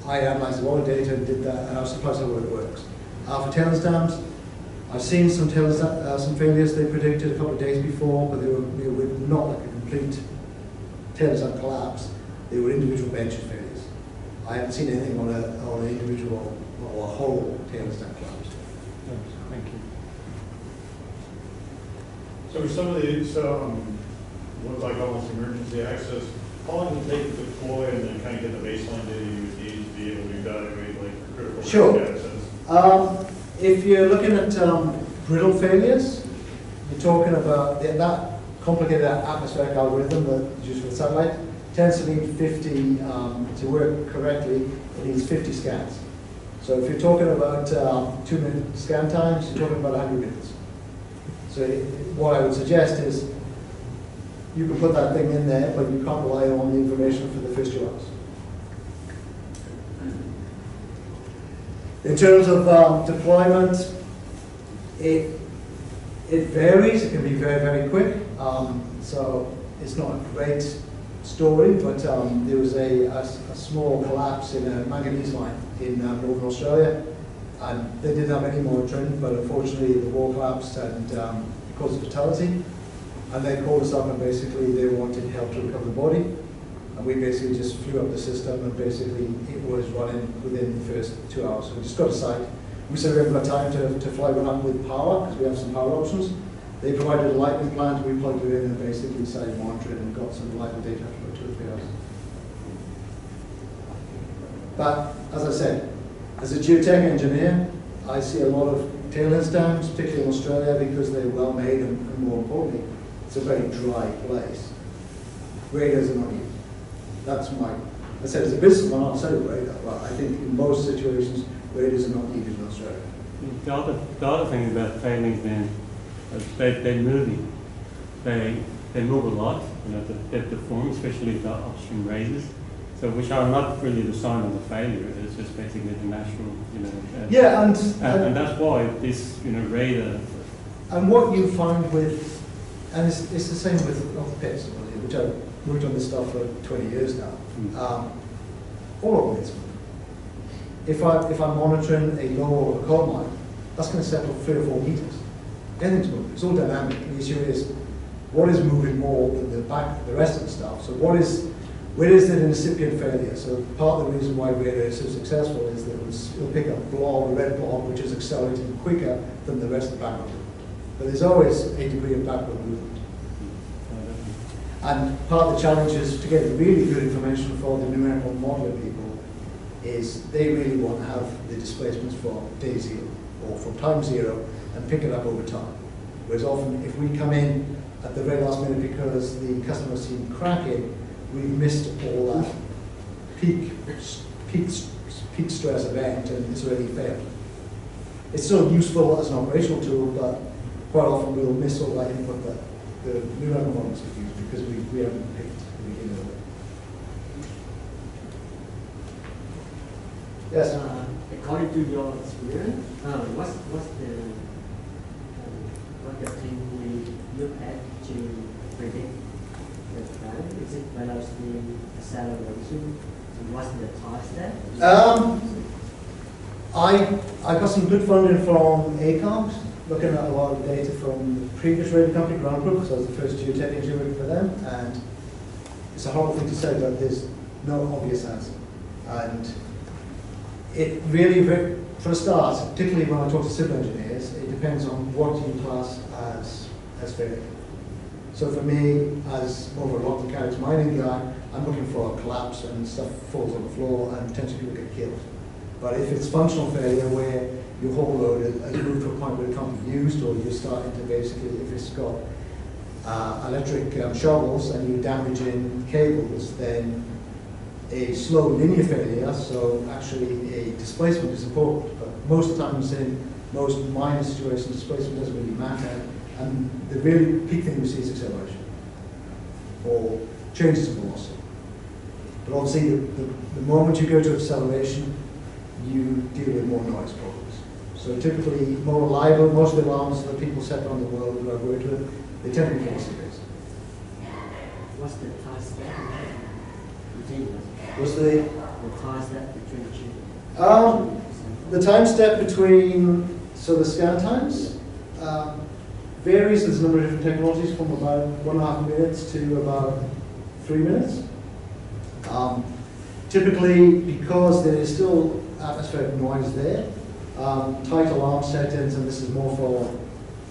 I analyzed a lot of data and did that, and I was surprised how well it works. For tailings dams, I've seen some uh, some failures they predicted a couple of days before, but they were, they were not like a complete tailings dam collapse. They were individual bench failures. I haven't seen anything on a, on an individual or a whole tailings dam collapse. Thank you. So for some of these, um, ones like almost emergency access, how long does it take to deploy and then kind of get the baseline data you would need to be able to evaluate like critical Sure. access? Um, if you're looking at um, brittle failures, you're talking about that- complicated atmospheric algorithm that is used the satellite tends to need 50, um, to work correctly, it needs 50 scans. So if you're talking about um, two minute scan times, you're talking about 100 minutes. So it- what I would suggest is you can put that thing in there, but you can't rely on the information for the first two hours. In terms of um, deployment, it, it varies. It can be very, very quick. Um, so it's not a great story, but um, there was a a small collapse in a manganese mine in um, Northern Australia. And they didn't have any monitoring, but unfortunately the wall collapsed and um, caused a fatality. And they called us up and basically they wanted help to recover the body. And we basically just flew up the system and basically it was running within the first two hours. So we just got a site. We said we haven't got time to, to fly one up with power because we have some power options. They provided a lightning plant, we plugged it in and basically started monitoring and got some reliable data for about two or three hours. But as I said, as a geotech engineer, I see a lot of tailings dams, particularly in Australia, because they're well made and, and more importantly, it's a very dry place. Radars are not. That's my, I said as a businessman, I'll say radar, but I think in most situations, radars are not needed in Australia. The other, the other thing about tailings then, is they, they're moving. They, they move a lot, you know, the depth of form, especially the upstream raises. So which are not really the sign of a failure, it's just basically the natural, you know. uh, Yeah, and, And, and, and that's why this, you know, radar, and what you find with, and it's, it's the same with North Pits, which I've worked on this stuff for 20 years now. Mm. Um, all organisms. If I if I'm monitoring a lower or a coal mine, that's going to settle three or four meters. Anything's moving. It's all dynamic. The issue is what is moving more than the back, the rest of the stuff. So what is where is the incipient failure? So part of the reason why radar is so successful is that it'll pick up a blob, a red blob, which is accelerating quicker than the rest of the background. But there's always a degree of backward movement. And part of the challenge is to get really good information for the numerical modeler people is they really want to have the displacements for day zero or from time zero and pick it up over time. Whereas often if we come in at the very last minute because the customer seen cracking, we've missed all that peak, peak, peak stress event and it's already failed. It's still useful as an operational tool, but quite often we'll miss all that input that the numerical models have used because we, we haven't picked the beginning of it. Yes? Uh, according to your experience, uh, what's, what's the, um, what the thing we look at to predict the plan? Is it velocity, acceleration? What's the time step? Um, I, I got some good funding from ACOMS, looking at a lot of data from the previous radio company, GroundProbe, because I was the first geotech engineer for them, and it's a horrible thing to say, but there's no obvious answer. And it really, for a start, particularly when I talk to civil engineers, it depends on what you class as, as failure. So for me, as of a rock mechanics mining guy, I'm looking for a collapse and stuff falls on the floor and potentially people get killed. But if it's functional failure where your whole load has has moved to a point where it can't be used or you're starting to basically, if it's got uh, electric um, shovels and you're damaging cables, then a slow linear failure, so actually a displacement is important. But most of the times in most minor situations, displacement doesn't really matter. And the really peak thing we see is acceleration or changes in velocity. But obviously, the, the, the moment you go to acceleration, you deal with more noise problems. So typically, more reliable, most of the alarms that people set around the world who I've worked with, they tend to be based. What's the time step? Between the, What's the, the step between two? um, the time step between, so the scan times, um, varies, there's a number of different technologies from about one and a half minutes to about three minutes. Um, typically, because there is still atmospheric noise there, um, tight alarm settings, and this is more for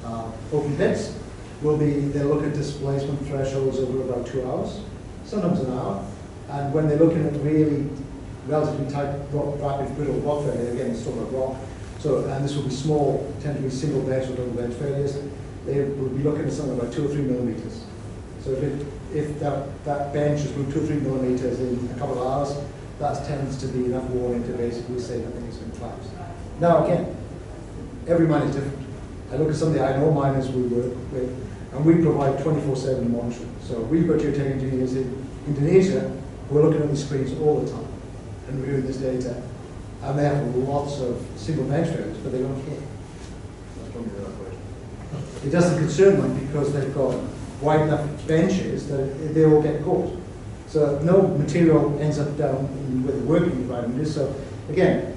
uh, open pits, will be, they look at displacement thresholds over about two hours, sometimes an hour. And when they're looking at really relatively tight, rock, rapid, brittle rock failure, again, it's talking rock, so, and this will be small, tend to be single bench or double bench failures, they will be looking at something about two or three millimeters. So if, it, if that, that bench has moved two or three millimeters in a couple of hours, that tends to be enough warning to basically say that things going to collapse. Now again, every mine is different. I look at some of the I know miners we work with, and we provide 24-7 monitoring. So we've got geotech engineers in Indonesia who are looking at the screens all the time and reviewing this data. And they have lots of single bench failures, but they don't care. That's probably the right. It doesn't concern them because they've got wide enough benches that they all get caught. So no material ends up down in where the working environment is. So again,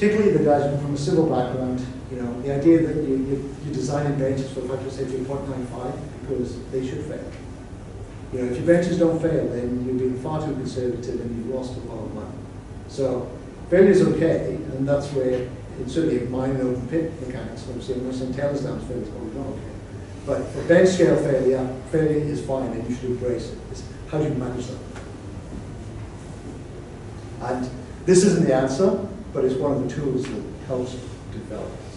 particularly the guys from a civil background, you know, the idea that you, you, you're designing benches for factor safety of 0.95 because they should fail. You know, if your benches don't fail, then you're being far too conservative and you've lost a lot of money. So failure is okay, and that's where it's certainly a minor open pit mechanics, obviously, unless some tails down failure is probably not okay. But for bench scale failure, failure is fine and you should embrace it. It's how do you manage that? And this isn't the answer, but it's one of the tools that helps develop it.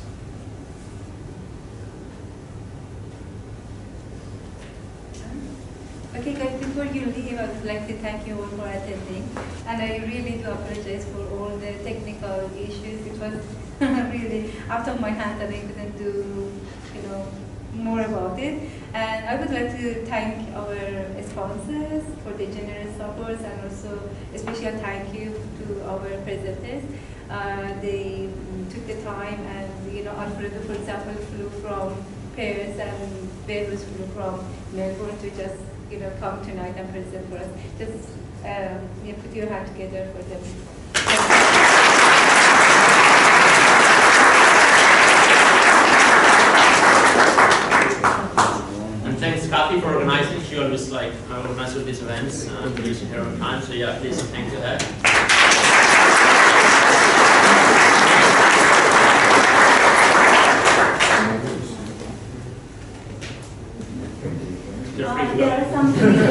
Okay guys, before you leave, I would like to thank you all for attending. And I really do apologize for all the technical issues. It was really out of my hands and I couldn't do, you know, more about it. And I would like to thank our sponsors for the generous support and also a special thank you to our presenters. Uh, they took the time and, you know, Alfredo, for example, flew from Paris and Behrooz flew from Melbourne to just, you know, come tonight and present for us. Just um, put your hand together for them. And thanks Kathy for organizing. She always like uh, organizes these events and producing her own time. So yeah, please thank you. Feel free Uh, to there go. are some drinks outside if you want to have some.